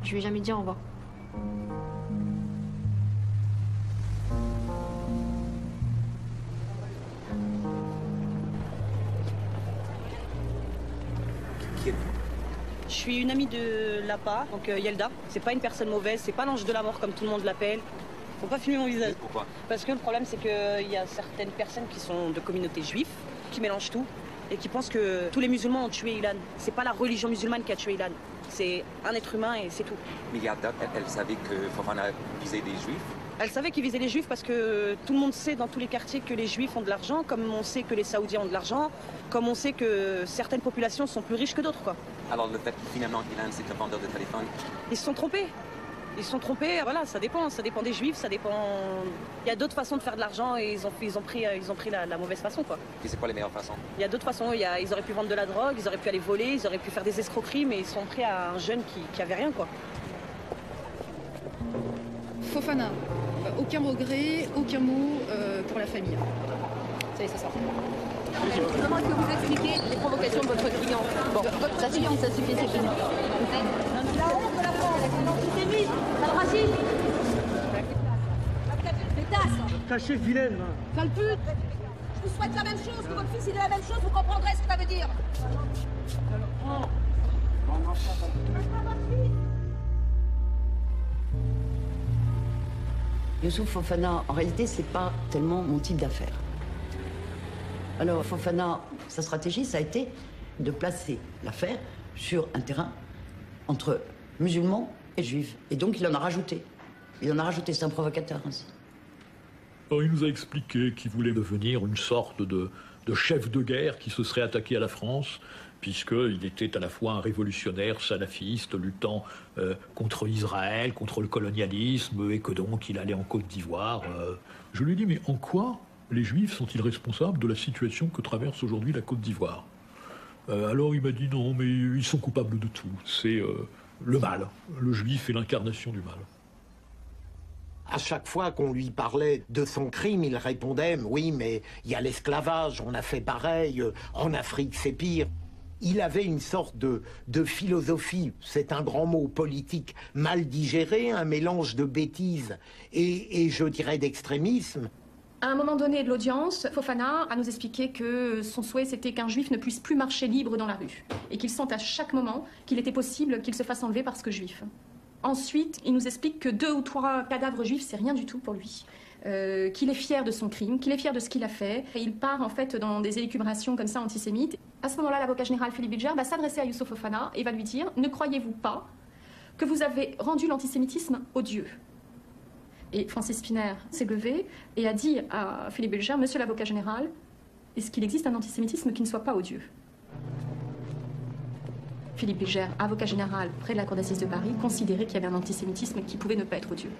Je lui ai jamais dit au revoir. Je suis une amie de Lapa, donc euh, Yelda. C'est pas une personne mauvaise, c'est pas l'ange de la mort comme tout le monde l'appelle. Faut pas filmer mon visage. Pourquoi? Parce que le problème, c'est qu'il y a certaines personnes qui sont de communauté juive, qui mélangent tout, et qui pensent que tous les musulmans ont tué Ilan. C'est pas la religion musulmane qui a tué Ilan. C'est un être humain et c'est tout. Mais il y a date, elle, elle savait que Fofana visait des juifs? Elle savait qu'ils visaient les juifs parce que tout le monde sait dans tous les quartiers que les juifs ont de l'argent, comme on sait que les saoudiens ont de l'argent, comme on sait que certaines populations sont plus riches que d'autres, quoi. Alors le fait que finalement Ilan c'est un vendeur de téléphone, Ils se sont trompés. Ils se sont trompés, voilà, ça dépend, ça dépend des juifs, ça dépend... Il y a d'autres façons de faire de l'argent et ils ont, ils ont pris, euh, ils ont pris la, la mauvaise façon, quoi. et c'est quoi les meilleures façons? Il y a d'autres façons, il y a- ils auraient pu vendre de la drogue, ils auraient pu aller voler, ils auraient pu faire des escroqueries, mais ils sont pris à un jeune qui, qui avait rien, quoi. Fofana, euh, aucun regret, aucun mot euh, pour la famille. Ça y est, ça sort. Comment est-ce que vous expliquez les provocations de votre client? Bon, ça suffit, ça suffit, c'est fini. La honte de la France, c'est l'antisémite, c'est le racisme. Pétasse, Cachez vilaine. sale pute. Je vous souhaite la même chose, que votre fils il ait la même chose, vous comprendrez ce que ça veut dire. Youssouf Fofana, en réalité, c'est pas tellement mon type d'affaire. Alors, Fofana, sa stratégie, ça a été de placer l'affaire sur un terrain entre musulmans et juifs. Et donc, il en a rajouté. Il en a rajouté, c'est un provocateur. Alors, il nous a expliqué qu'il voulait devenir une sorte de, chef de guerre qui se serait attaqué à la France, puisqu'il était à la fois un révolutionnaire salafiste luttant euh, contre Israël, contre le colonialisme, et que donc il allait en Côte d'Ivoire. euh. Je lui ai dit, mais en quoi les Juifs sont-ils responsables de la situation que traverse aujourd'hui la Côte d'Ivoire? Euh, Alors il m'a dit, non, mais ils sont coupables de tout. C'est le mal. Le Juif est l'incarnation du mal. À chaque fois qu'on lui parlait de son crime, il répondait Oui, mais il y a l'esclavage, on a fait pareil, en Afrique c'est pire. Il avait une sorte de, de philosophie, c'est un grand mot politique, mal digéré, un mélange de bêtises et, et je dirais d'extrémisme. À un moment donné de l'audience, Fofana a nous expliqué que son souhait c'était qu'un juif ne puisse plus marcher libre dans la rue et qu'il sente à chaque moment qu'il était possible qu'il se fasse enlever parce que juif. Ensuite, il nous explique que deux ou trois cadavres juifs, c'est rien du tout pour lui. Euh, qu'il est fier de son crime, qu'il est fier de ce qu'il a fait. Et il part en fait dans des élucubrations comme ça antisémites. À ce moment-là, l'avocat général Philippe Bilger va s'adresser à Youssouf Fofana et va lui dire Ne croyez-vous pas que vous avez rendu l'antisémitisme odieux? Et Francis Spinner s'est levé et a dit à Philippe Bilger Monsieur l'avocat général, est-ce qu'il existe un antisémitisme qui ne soit pas odieux? Philippe Bilger, avocat général près de la Cour d'assises de Paris, considérait qu'il y avait un antisémitisme qui pouvait ne pas être odieux.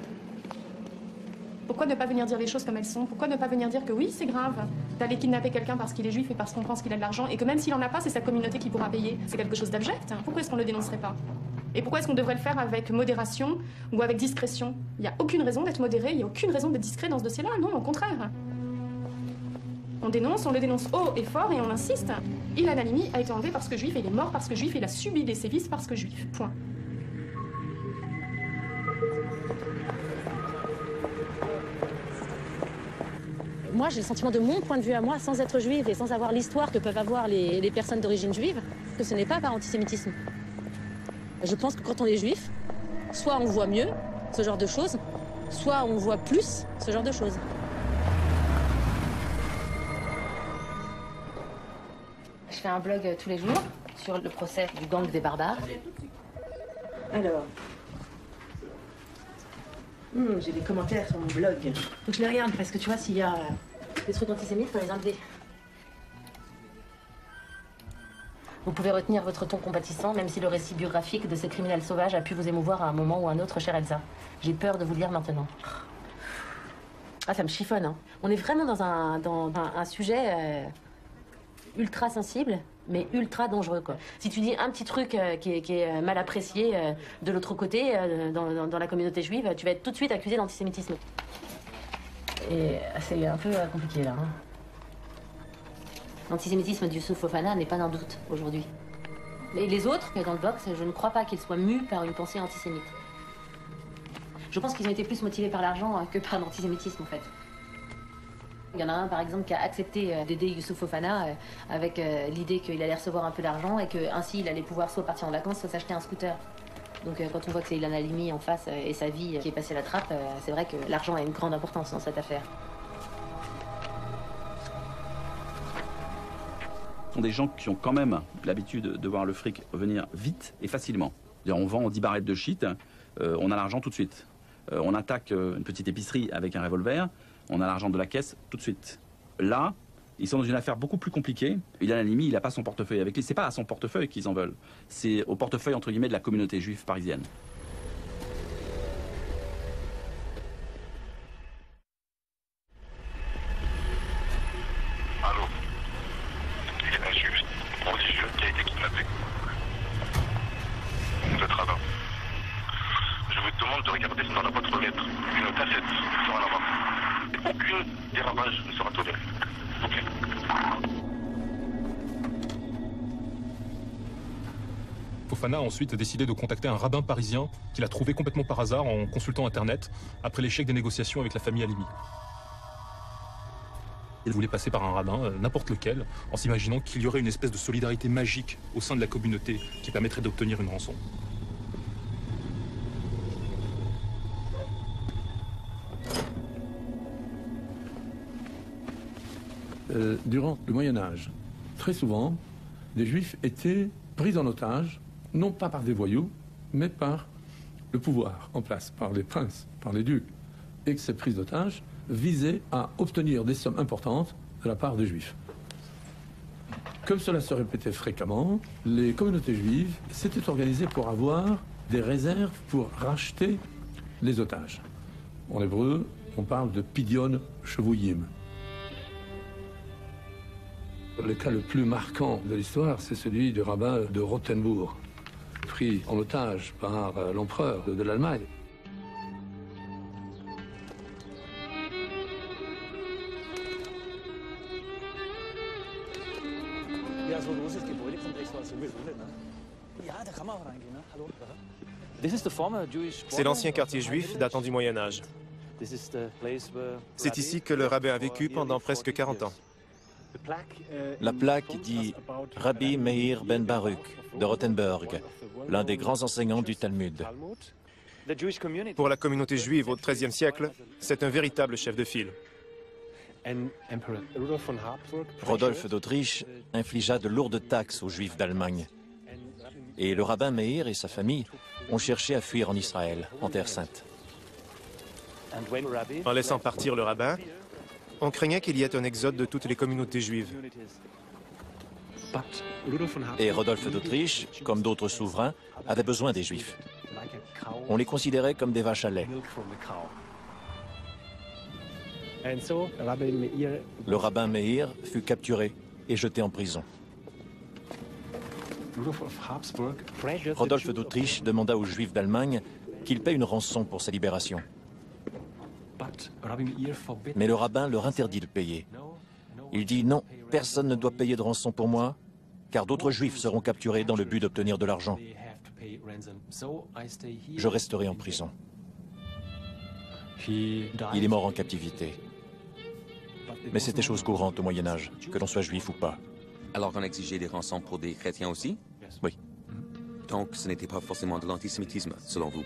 Pourquoi ne pas venir dire les choses comme elles sont? Pourquoi ne pas venir dire que oui, c'est grave d'aller kidnapper quelqu'un parce qu'il est juif et parce qu'on pense qu'il a de l'argent et que même s'il en a pas, c'est sa communauté qui pourra payer? C'est quelque chose d'abject. hein. Pourquoi est-ce qu'on le dénoncerait pas? Et pourquoi est-ce qu'on devrait le faire avec modération ou avec discrétion? Il n'y a aucune raison d'être modéré, il n'y a aucune raison d'être discret dans ce dossier-là. Non, au contraire. On dénonce, on le dénonce haut et fort et on insiste. Ilan Halimi a été enlevé parce que juif il est mort parce que juif il a subi des sévices parce que juif. Point. Moi, j'ai le sentiment de mon point de vue à moi, sans être juive et sans avoir l'histoire que peuvent avoir les personnes d'origine juive, que ce n'est pas par antisémitisme. Je pense que quand on est juif, soit on voit mieux ce genre de choses, soit on voit plus ce genre de choses. Je fais un blog euh, tous les jours sur le procès du gang des barbares. Alors. Hmm, J'ai des commentaires sur mon blog. Faut que je les regarde parce que tu vois, s'il y a des trucs antisémites, faut les enlever. Vous pouvez retenir votre ton compatissant, même si le récit biographique de ces criminels sauvages a pu vous émouvoir à un moment ou à un autre, chère Elsa. J'ai peur de vous le dire maintenant. Ah, ça me chiffonne, hein. On est vraiment dans un, dans un, un sujet euh, ultra sensible, mais ultra dangereux, quoi. Si tu dis un petit truc euh, qui, est, qui est, euh, mal apprécié euh, de l'autre côté, dans, dans- dans la communauté juive, tu vas être tout de suite accusé d'antisémitisme. Et c'est un peu compliqué, là. hein. L'antisémitisme du Youssouf Fofana n'est pas d'un doute aujourd'hui. Et les autres, dans le box, je ne crois pas qu'ils soient mus par une pensée antisémite. Je pense qu'ils ont été plus motivés par l'argent euh, que par l'antisémitisme, en fait. Il y en a un, par exemple, qui a accepté euh, d'aider Youssouf Fofana euh, avec euh, l'idée qu'il allait recevoir un peu d'argent et que ainsi il allait pouvoir soit partir en vacances, soit s'acheter un scooter. Donc quand on voit que c'est Ilan Halimi en face et sa vie qui est passée à la trappe, c'est vrai que l'argent a une grande importance dans cette affaire. Sont des gens qui ont quand même l'habitude de voir le fric venir vite et facilement. On vend 10 barrettes de shit, euh, on a l'argent tout de suite. Euh, on attaque euh, une petite épicerie avec un revolver, on a l'argent de la caisse tout de suite. Là, ils sont dans une affaire beaucoup plus compliquée. Il a la limite, il n'a pas son portefeuille avec lui. C'est pas à son portefeuille qu'ils en veulent. C'est au portefeuille entre de la communauté juive parisienne. Fofana a ensuite décidé de contacter un rabbin parisien qu'il a trouvé complètement par hasard en consultant Internet après l'échec des négociations avec la famille Halimi. Il voulait passer par un rabbin, euh, n'importe lequel, en s'imaginant qu'il y aurait une espèce de solidarité magique au sein de la communauté qui permettrait d'obtenir une rançon. Euh, durant le Moyen Âge, très souvent, les Juifs étaient pris en otage, non pas par des voyous, mais par le pouvoir en place, par les princes, par les ducs, et que ces prises d'otages visaient à obtenir des sommes importantes de la part des Juifs. Comme cela se répétait fréquemment, les communautés juives s'étaient organisées pour avoir des réserves pour racheter les otages. En hébreu, on parle de pidion chevouyim. Le cas le plus marquant de l'histoire, c'est celui du rabbin de Rothenburg, pris en otage par euh, l'empereur de, l'Allemagne. C'est l'ancien quartier juif datant du Moyen Âge. C'est ici que le rabbin a vécu pendant presque 40 ans. La plaque dit Rabbi Meir ben Baruch de Rothenburg, l'un des grands enseignants du Talmud. Pour la communauté juive au XIIIe siècle, c'est un véritable chef de file. Rodolphe d'Autriche infligea de lourdes taxes aux Juifs d'Allemagne. Et le rabbin Meir et sa famille ont cherché à fuir en Israël, en Terre Sainte. En laissant partir le rabbin, on craignait qu'il y ait un exode de toutes les communautés juives. Et Rodolphe d'Autriche, comme d'autres souverains, avait besoin des Juifs. On les considérait comme des vaches à lait. Le rabbin Meir fut capturé et jeté en prison. Rodolphe d'Autriche demanda aux Juifs d'Allemagne qu'ils paient une rançon pour sa libération. Mais le rabbin leur interdit de payer. Il dit non, personne ne doit payer de rançon pour moi, car d'autres juifs seront capturés dans le but d'obtenir de l'argent. Je resterai en prison. Il est mort en captivité. Mais c'était chose courante au Moyen Âge, que l'on soit juif ou pas. Alors on exigeait des rançons pour des chrétiens aussi? Oui. Donc ce n'était pas forcément de l'antisémitisme, selon vous?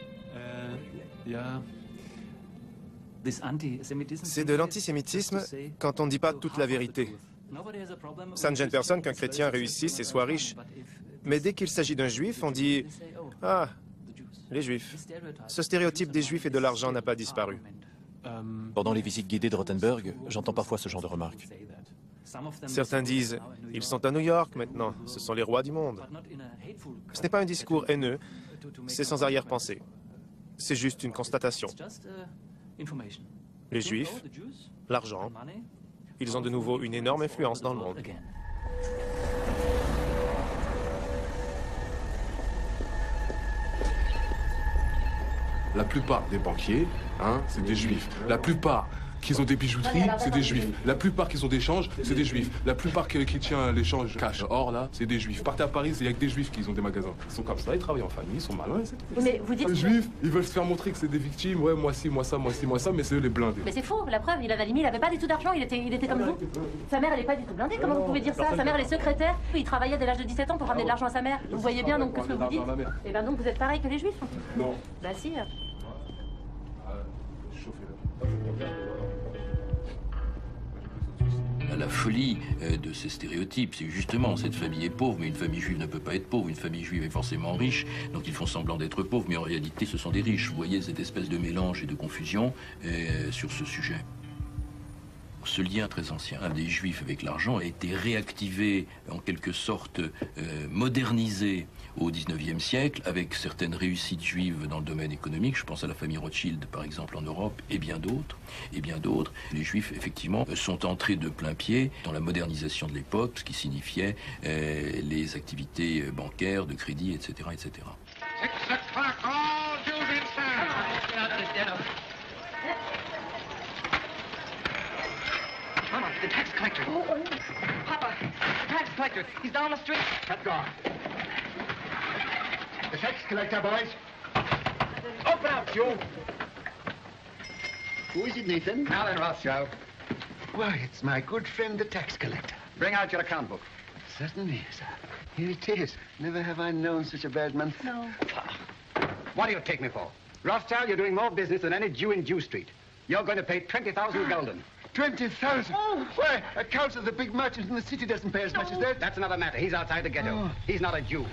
C'est de l'antisémitisme quand on ne dit pas toute la vérité. Ça ne gêne personne qu'un chrétien réussisse et soit riche. Mais dès qu'il s'agit d'un juif, on dit Ah, les juifs. Ce stéréotype des juifs et de l'argent n'a pas disparu. Pendant les visites guidées de Rothenburg, j'entends parfois ce genre de remarques. Certains disent Ils sont à New York maintenant, ce sont les rois du monde. Ce n'est pas un discours haineux, c'est sans arrière-pensée. C'est juste une constatation. Les juifs, l'argent, ils ont de nouveau une énorme influence dans le monde. La plupart des banquiers, hein, c'est des juifs. La plupart qui ont des bijouteries, c'est des juifs. La plupart qui ont des changes, c'est des juifs. La plupart qui, qui tient l'échange cash, or là, c'est des juifs. Partez à Paris, il n'y a que des juifs qui ont des magasins. Ils sont comme ça, ils travaillent en famille, ils sont malins. Mais vous dites. Les juifs, ils veulent se faire montrer que c'est des victimes. Ouais, moi ci, moi ça, moi ci, moi ça, mais c'est eux les blindés. Mais c'est faux, la preuve, il avait il avait pas du tout d'argent, il était, il était comme vous. Sa mère, elle est pas du tout blindée, comment vous pouvez dire ça? Sa mère, elle est secrétaire, il travaillait dès l'âge de 17 ans pour ramener de l'argent à sa mère. Vous voyez bien donc que ce que vous dites Et ben donc vous êtes pareil que les juifs Non. Bah si. La folie euh, de ces stéréotypes, c'est justement cette famille est pauvre, mais une famille juive ne peut pas être pauvre. Une famille juive est forcément riche, donc ils font semblant d'être pauvres, mais en réalité ce sont des riches. Vous voyez cette espèce de mélange et de confusion euh, sur ce sujet ce lien très ancien des Juifs avec l'argent a été réactivé, en quelque sorte euh, modernisé au XIXe siècle, avec certaines réussites juives dans le domaine économique. Je pense à la famille Rothschild, par exemple, en Europe, et bien d'autres. Et bien d'autres. Les Juifs, effectivement, sont entrés de plein pied dans la modernisation de l'époque, ce qui signifiait euh, les activités bancaires, de crédit, etc., etc. Mama, the tax collector. Oh, oh. Papa, the tax collector. He's down the street. Go. The tax collector, boys. Open up, you. Who is it, Nathan? Alan Rothschild. Why, it's my good friend, the tax collector. Bring out your account book. Certainly, sir. Here it is. Never have I known such a bad month. No. What do you take me for? Rothschild, you're doing more business than any Jew in Jew Street. You're going to pay 20,000 ah. gulden. 20,000? Oh. Why, accounts of the big merchants in the city doesn't pay as much as that. That's another matter. He's outside the ghetto. Oh. He's not a Jew.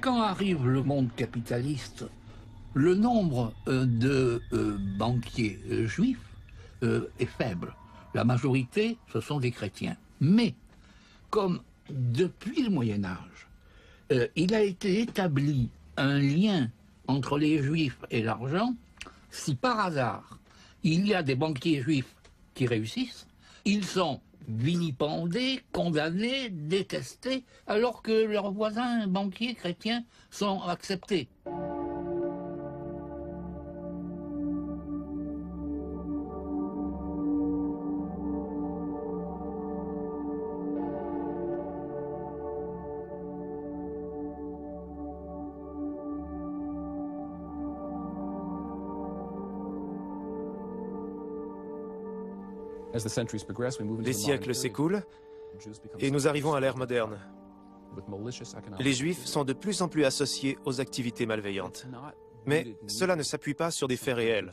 Quand arrive le monde capitaliste, le nombre euh, de euh, banquiers euh, juifs est faible. La majorité, ce sont des chrétiens. Mais, comme depuis le Moyen Âge, il a été établi un lien entre les juifs et l'argent, si par hasard il y a des banquiers juifs qui réussissent, ils sont vilipendés, condamnés, détestés, alors que leurs voisins banquiers chrétiens sont acceptés. Les siècles s'écoulent et nous arrivons à l'ère moderne. Les Juifs sont de plus en plus associés aux activités malveillantes. Mais cela ne s'appuie pas sur des faits réels.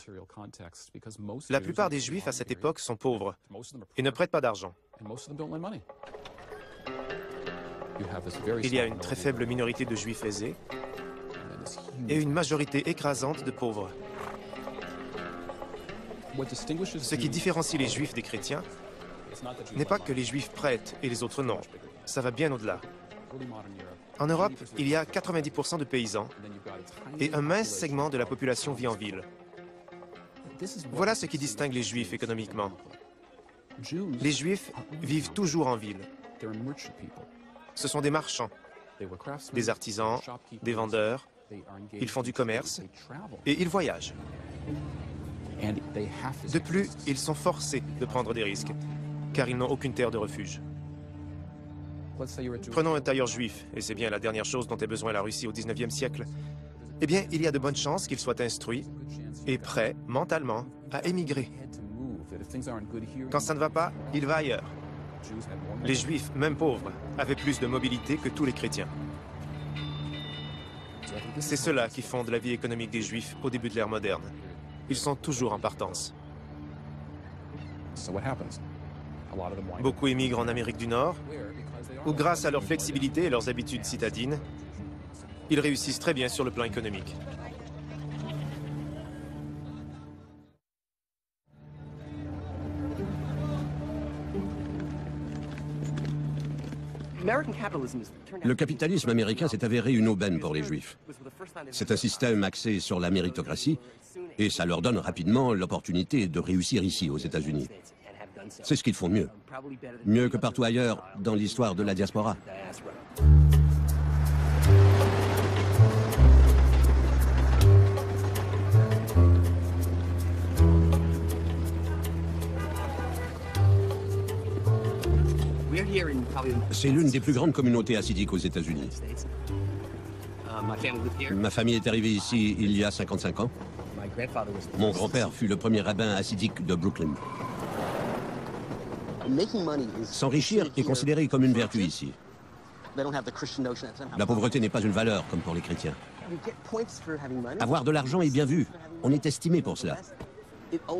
La plupart des Juifs à cette époque sont pauvres et ne prêtent pas d'argent. Il y a une très faible minorité de Juifs aisés et une majorité écrasante de pauvres. Ce qui différencie les Juifs des chrétiens n'est pas que les Juifs prêtent et les autres non. Ça va bien au-delà. En Europe, il y a 90% de paysans et un mince segment de la population vit en ville. Voilà ce qui distingue les Juifs économiquement. Les Juifs vivent toujours en ville. Ce sont des marchands, des artisans, des vendeurs. Ils font du commerce et ils voyagent. De plus, ils sont forcés de prendre des risques, car ils n'ont aucune terre de refuge. Prenons un tailleur juif, et c'est bien la dernière chose dont ait besoin la Russie au 19e siècle. Eh bien, il y a de bonnes chances qu'il soit instruit et prêt, mentalement, à émigrer. Quand ça ne va pas, il va ailleurs. Les juifs, même pauvres, avaient plus de mobilité que tous les chrétiens. C'est cela qui fonde la vie économique des juifs au début de l'ère moderne. Ils sont toujours en partance. Beaucoup émigrent en Amérique du Nord, où grâce à leur flexibilité et leurs habitudes citadines, ils réussissent très bien sur le plan économique. Le capitalisme américain s'est avéré une aubaine pour les Juifs. C'est un système axé sur la méritocratie et ça leur donne rapidement l'opportunité de réussir ici, aux États-Unis. C'est ce qu'ils font mieux. Mieux que partout ailleurs dans l'histoire de la diaspora. C'est l'une des plus grandes communautés assidiques aux États-Unis. Ma famille est arrivée ici il y a 55 ans. Mon grand-père fut le premier rabbin hassidique de Brooklyn. S'enrichir est considéré comme une vertu ici. La pauvreté n'est pas une valeur comme pour les chrétiens. Avoir de l'argent est bien vu. On est estimé pour cela.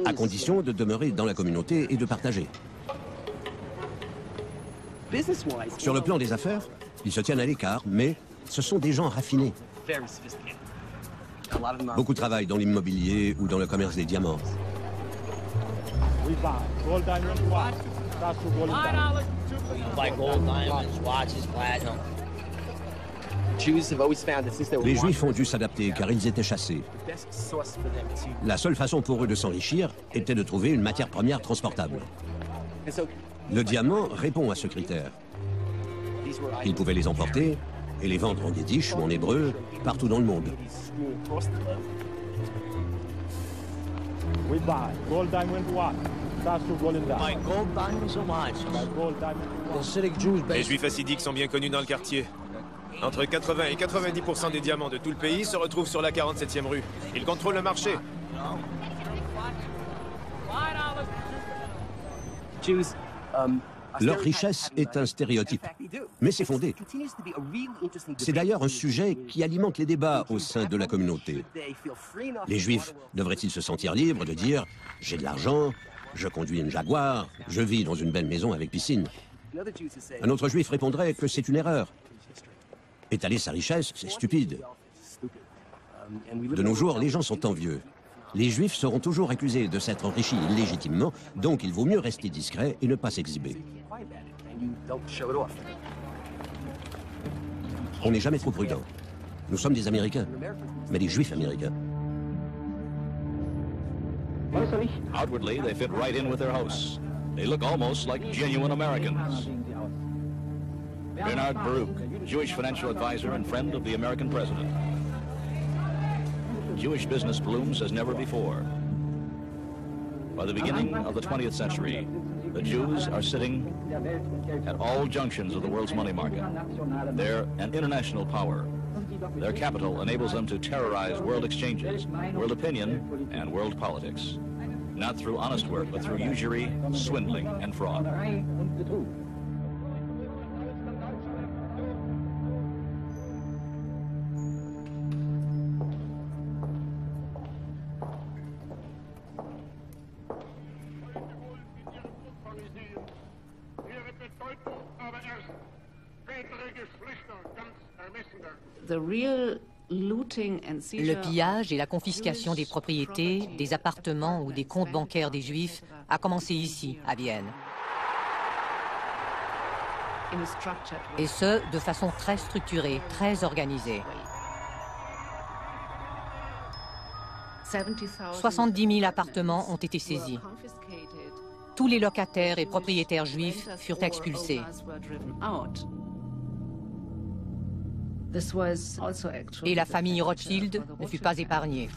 À condition de demeurer dans la communauté et de partager. Sur le plan des affaires, ils se tiennent à l'écart, mais ce sont des gens raffinés. Beaucoup travaillent dans l'immobilier ou dans le commerce des diamants. Les Juifs ont dû s'adapter car ils étaient chassés. La seule façon pour eux de s'enrichir était de trouver une matière première transportable. Le diamant répond à ce critère. Ils pouvaient les emporter et les vendre en yiddish ou en hébreu partout dans le monde. Les juifs assidiques sont bien connus dans le quartier. Entre 80 et 90% des diamants de tout le pays se retrouvent sur la 47e rue. Ils contrôlent le marché. Leur richesse est un stéréotype, mais c'est fondé. C'est d'ailleurs un sujet qui alimente les débats au sein de la communauté. Les Juifs devraient-ils se sentir libres de dire ⁇ j'ai de l'argent, je conduis une Jaguar, je vis dans une belle maison avec piscine ⁇ Un autre Juif répondrait que c'est une erreur. Étaler sa richesse, c'est stupide. De nos jours, les gens sont envieux. Les Juifs seront toujours accusés de s'être enrichis illégitimement, donc il vaut mieux rester discret et ne pas s'exhiber. On n'est jamais trop prudent. Nous sommes des Américains, mais des Juifs américains. Outwardly, they fit right in with their hosts. They look almost like genuine Americans. Bernard Baruch, Jewish financial advisor and friend of the American president. Jewish business blooms as never before. By the beginning of the 20th century, the Jews are sitting at all junctions of the world's money market. They're an international power. Their capital enables them to terrorize world exchanges, world opinion, and world politics. Not through honest work, but through usury, swindling, and fraud. Le pillage et la confiscation des propriétés, des appartements ou des comptes bancaires des Juifs a commencé ici, à Vienne. Et ce, de façon très structurée, très organisée. 70 000 appartements ont été saisis. Tous les locataires et propriétaires juifs furent expulsés. Et la famille Rothschild ne fut pas épargnée.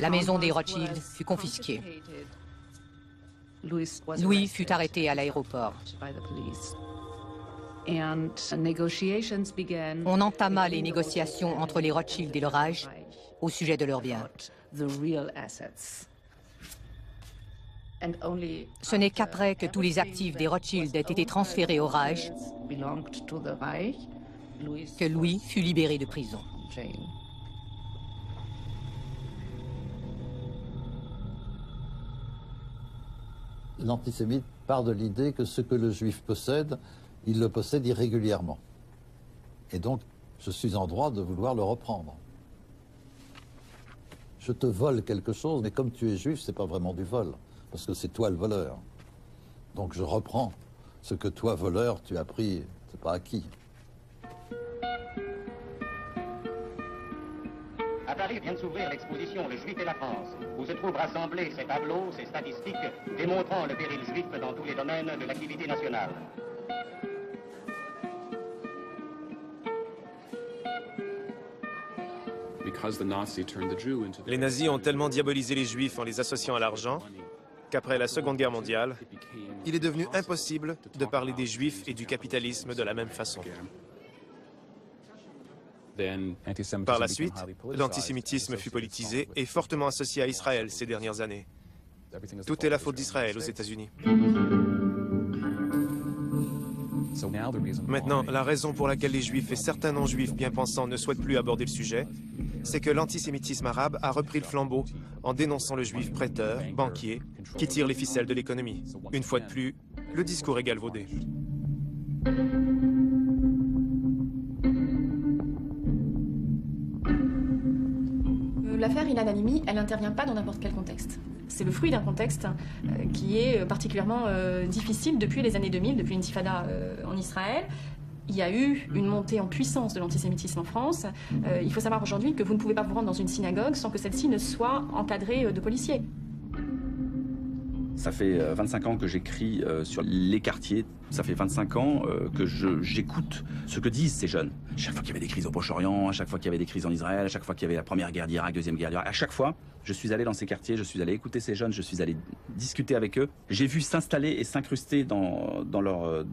La maison des Rothschild fut confisquée. Louis fut arrêté à l'aéroport. On entama les négociations entre les Rothschild et le Reich au sujet de leurs biens. Ce n'est qu'après que tous les actifs des Rothschild aient été transférés au Reich que Louis fut libéré de prison. L'antisémite part de l'idée que ce que le juif possède, il le possède irrégulièrement. Et donc, je suis en droit de vouloir le reprendre. Je te vole quelque chose, mais comme tu es juif, c'est pas vraiment du vol parce que c'est toi le voleur. Donc je reprends ce que toi, voleur, tu as pris, c'est pas acquis. À Paris vient de s'ouvrir l'exposition Le Juif et la France, où se trouvent rassemblés ces tableaux, ces statistiques démontrant le péril juif dans tous les domaines de l'activité nationale. Les nazis ont tellement diabolisé les juifs en les associant à l'argent qu'après la Seconde Guerre mondiale, il est devenu impossible de parler des Juifs et du capitalisme de la même façon. Par la suite, l'antisémitisme fut politisé et fortement associé à Israël ces dernières années. Tout est la faute d'Israël aux États-Unis. Maintenant, la raison pour laquelle les Juifs et certains non-Juifs bien pensants ne souhaitent plus aborder le sujet, c'est que l'antisémitisme arabe a repris le flambeau en dénonçant le Juif prêteur, banquier, qui tire les ficelles de l'économie. Une fois de plus, le discours est galvaudé. Euh, L'affaire Ilan Halimi, elle n'intervient pas dans n'importe quel contexte. C'est le fruit d'un contexte euh, qui est particulièrement euh, difficile depuis les années 2000, depuis l'intifada euh, en Israël. Il y a eu une montée en puissance de l'antisémitisme en France. Euh, il faut savoir aujourd'hui que vous ne pouvez pas vous rendre dans une synagogue sans que celle-ci ne soit encadrée euh, de policiers. Ça fait euh, 25 ans que j'écris euh, sur les quartiers. Ça fait 25 ans euh, que j'écoute ce que disent ces jeunes. Chaque fois qu'il y avait des crises au Proche-Orient, à chaque fois qu'il y avait des crises en Israël, à chaque fois qu'il y avait la première guerre d'Irak, deuxième guerre d'Irak, à chaque fois, je suis allé dans ces quartiers, je suis allé écouter ces jeunes, je suis allé discuter avec eux. J'ai vu s'installer et s'incruster dans, leur, euh,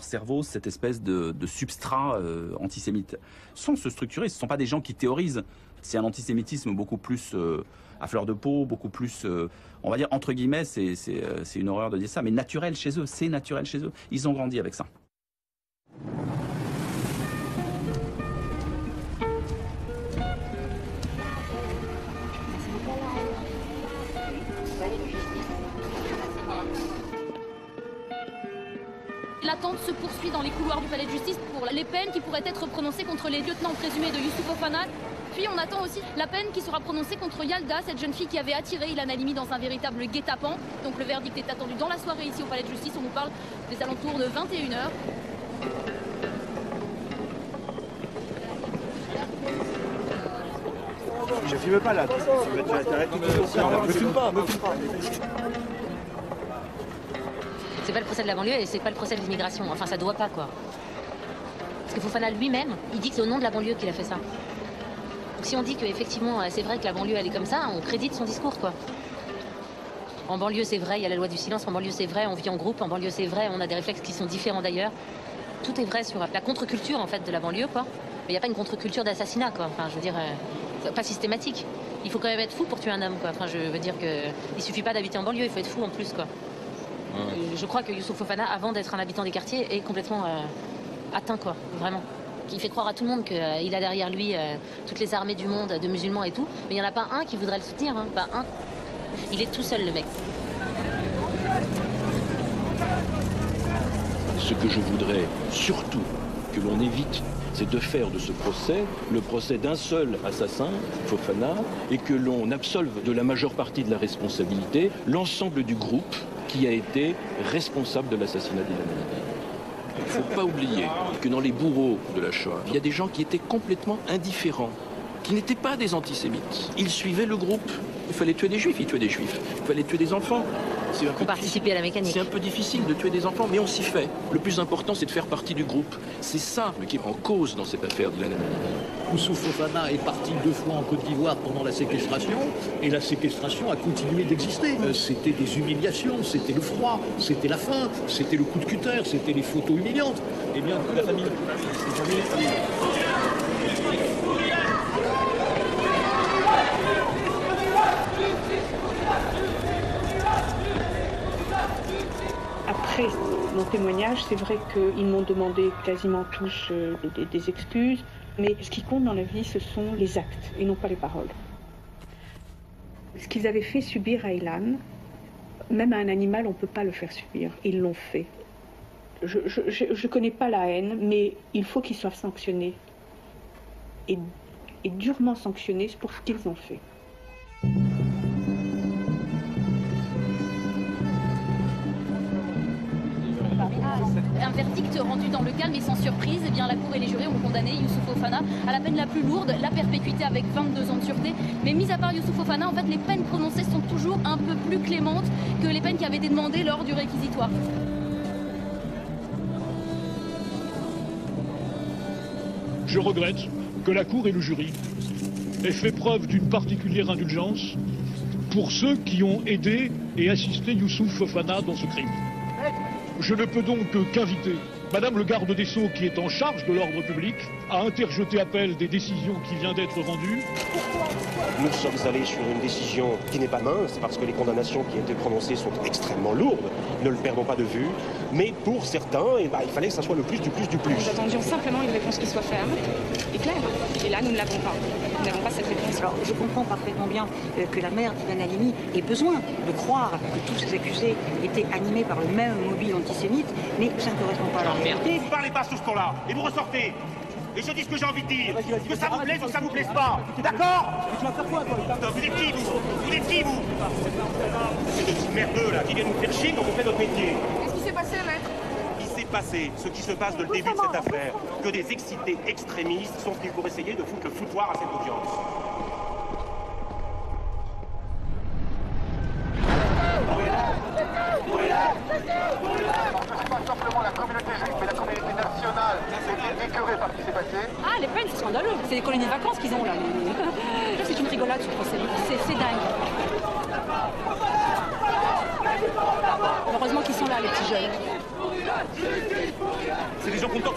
cerveau cette espèce de, substrat euh, antisémite. Sans se structurer, ce ne sont pas des gens qui théorisent. C'est un antisémitisme beaucoup plus euh, à fleur de peau, beaucoup plus, euh, on va dire, entre guillemets, euh, c'est une horreur de dire ça, mais naturel chez eux, c'est naturel chez eux. Ils ont grandi avec ça. L'attente se poursuit dans les couloirs du palais de justice pour les peines qui pourraient être prononcées contre les lieutenants présumés de Youssouf Ofana. Puis on attend aussi la peine qui sera prononcée contre Yalda, cette jeune fille qui avait attiré Ilan Halimi dans un véritable guet-apens. Donc le verdict est attendu dans la soirée ici au palais de justice. On nous parle des alentours de 21h. Je filme pas là. Me filme pas. C'est pas le procès de la banlieue et c'est pas le procès de l'immigration. Enfin, ça doit pas, quoi. Parce que Fofana lui-même, il dit que c'est au nom de la banlieue qu'il a fait ça. Donc si on dit qu'effectivement, euh, c'est vrai que la banlieue, elle est comme ça, on crédite son discours, quoi. En banlieue, c'est vrai, il y a la loi du silence. En banlieue, c'est vrai, on vit en groupe. En banlieue, c'est vrai, on a des réflexes qui sont différents d'ailleurs. Tout est vrai sur la contre-culture, en fait, de la banlieue, quoi. Mais il n'y a pas une contre-culture d'assassinat, quoi. Enfin, je veux dire, euh, pas systématique. Il faut quand même être fou pour tuer un homme, quoi. Enfin, je veux dire que il suffit pas d'habiter en banlieue, il faut être fou en plus, quoi. Je crois que Youssouf Fofana, avant d'être un habitant des quartiers, est complètement euh, atteint, quoi, vraiment. Il fait croire à tout le monde qu'il a derrière lui euh, toutes les armées du monde, de musulmans et tout, mais il n'y en a pas un qui voudrait le soutenir, hein, pas un. Il est tout seul, le mec. Ce que je voudrais surtout que l'on évite, c'est de faire de ce procès le procès d'un seul assassin, Fofana, et que l'on absolve de la majeure partie de la responsabilité l'ensemble du groupe qui a été responsable de l'assassinat d'Ilan. Il ne faut pas oublier que dans les bourreaux de la Shoah, il y a des gens qui étaient complètement indifférents, qui n'étaient pas des antisémites. Ils suivaient le groupe. Il fallait tuer des juifs, ils tuaient des juifs. Il fallait tuer des enfants. C'est un peu participer à la mécanique. C'est un peu difficile de tuer des enfants, mais on s'y fait. Le plus important, c'est de faire partie du groupe. C'est ça qui est en cause dans cette affaire d'Ilan Halimi. Youssouf Fofana est parti deux fois en Côte d'Ivoire pendant la séquestration, et la séquestration a continué d'exister. Euh, C'était des humiliations, c'était le froid, c'était la faim, c'était le coup de cutter, c'était les photos humiliantes. Eh bien, la famille. Mon témoignage, c'est vrai qu'ils m'ont demandé quasiment tous euh, des, excuses, mais ce qui compte dans la vie, ce sont les actes et non pas les paroles. Ce qu'ils avaient fait subir à Ilan, même à un animal, on ne peut pas le faire subir. Ils l'ont fait. Je ne connais pas la haine, mais il faut qu'ils soient sanctionnés. Et durement sanctionnés pour ce qu'ils ont fait. Un verdict rendu dans le calme et sans surprise, eh bien, la Cour et les jurés ont condamné Youssouf Ofana à la peine la plus lourde, la perpétuité avec 22 ans de sûreté. Mais mis à part Youssouf Ofana, en fait, les peines prononcées sont toujours un peu plus clémentes que les peines qui avaient été demandées lors du réquisitoire. Je regrette que la Cour et le jury aient fait preuve d'une particulière indulgence pour ceux qui ont aidé et assisté Youssouf Fofana dans ce crime. Je ne peux donc qu'inviter Madame le garde des Sceaux, qui est en charge de l'ordre public, à interjeter appel des décisions qui viennent d'être rendues. Nous sommes allés sur une décision qui n'est pas mince, parce que les condamnations qui ont été prononcées sont extrêmement lourdes, ne le perdons pas de vue. Mais pour certains, eh ben, il fallait que ça soit le plus du plus du plus. Nous attendions simplement une réponse qui soit ferme et claire. Et là, nous ne l'avons pas. Nous n'avons pas cette réponse. Alors, je comprends parfaitement bien euh, que la mère d'Ivan Halimi ait besoin de croire que tous ces accusés étaient animés par le même mobile antisémite, mais ça ne correspond pas à la réalité. Vous parlez pas sur ce ton-là, et vous ressortez. Et je dis ce que j'ai envie de dire. Que ça vous plaise ou que ça vous plaise pas. D'accord Tu vas faire quoi, toi Vous êtes qui, vous? Vous êtes qui, vous? C'est des petits merdeux, là, qui viennent nous faire chier quand on fait notre métier. Ce qui se passe depuis le début de cette affaire. Que des excités extrémistes sont venus pour essayer de foutre le foutoir à cette audience. simplement la communauté juive, mais la communauté nationale est écœurée par ce qui s'est passé? Ah, les peines, c'est scandaleux. C'est des colonies de vacances qu'ils ont là. C'est une rigolade ce procès. C'est c'est dingue. Heureusement qu'ils sont là, les petits jeunes.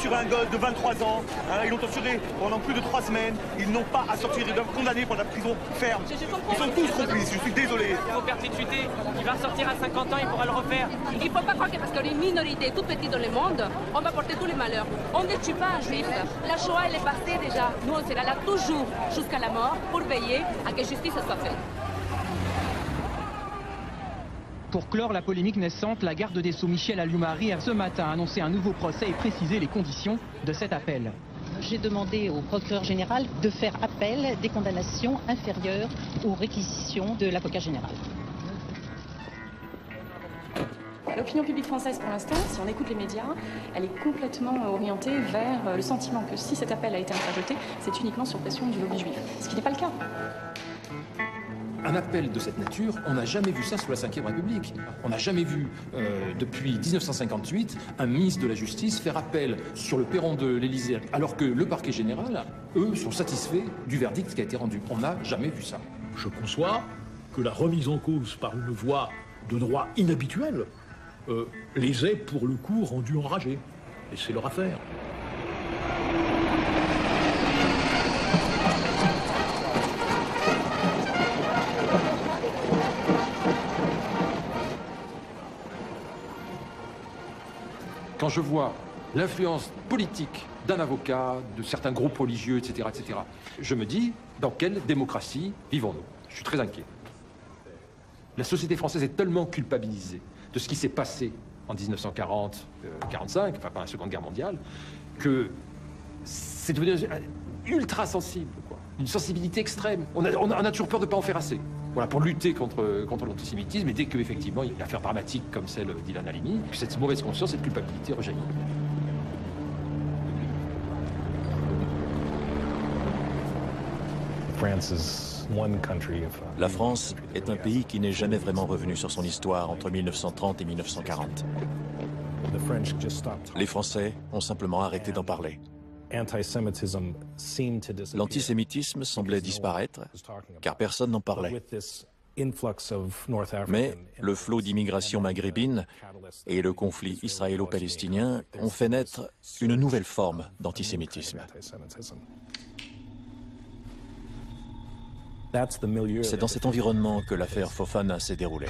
Torturé un gosse de 23 ans. hein, ils l'ont torturé pendant plus de 3 semaines. Ils n'ont pas à sortir. Ils doivent condamner pour la prison ferme. Ils sont tous complices. Je suis désolé. Il faut perpétuité. Il va sortir à 50 ans, il pourra le refaire. Il ne faut pas croire que parce qu'on est une minorité toute petite dans le monde, on va porter tous les malheurs. On ne tue pas un juif. La Shoah, elle est passée déjà. Nous, on sera là toujours jusqu'à la mort pour veiller à que justice soit faite. Pour clore la polémique naissante, la garde des Sceaux Michel Allumari a ce matin annoncé un nouveau procès et précisé les conditions de cet appel. J'ai demandé au procureur général de faire appel des condamnations inférieures aux réquisitions de l'avocat général. L'opinion publique française, pour l'instant, si on écoute les médias, elle est complètement orientée vers le sentiment que si cet appel a été interjeté, c'est uniquement sur pression du lobby juif. Ce qui n'est pas le cas. Un appel de cette nature, on n'a jamais vu ça sous la Ve République. On n'a jamais vu, euh, depuis 1958, un ministre de la Justice faire appel sur le perron de l'Élysée, alors que le parquet général, eux, sont satisfaits du verdict qui a été rendu. On n'a jamais vu ça. Je conçois que la remise en cause par une voie de droit inhabituelle euh, les ait pour le coup rendus enragés. Et c'est leur affaire. Quand je vois l'influence politique d'un avocat, de certains groupes religieux, etc., etc., je me dis, dans quelle démocratie vivons-nous? Je suis très inquiet. La société française est tellement culpabilisée de ce qui s'est passé en 1940, euh, 45, enfin pendant la Seconde Guerre mondiale, que c'est devenu ultra sensible. Une sensibilité extrême. On a- on a toujours peur de ne pas en faire assez. Voilà, pour lutter contre, contre l'antisémitisme, et dès qu'effectivement il y a une affaire dramatique comme celle d'Ilan Halimi, cette mauvaise conscience, cette culpabilité rejaillit. La France est un pays qui n'est jamais vraiment revenu sur son histoire entre 1930 et 1940. Les Français ont simplement arrêté d'en parler. L'antisémitisme semblait disparaître car personne n'en parlait. Mais le flot d'immigration maghrébine et le conflit israélo-palestinien ont fait naître une nouvelle forme d'antisémitisme. C'est dans cet environnement que l'affaire Fofana s'est déroulée.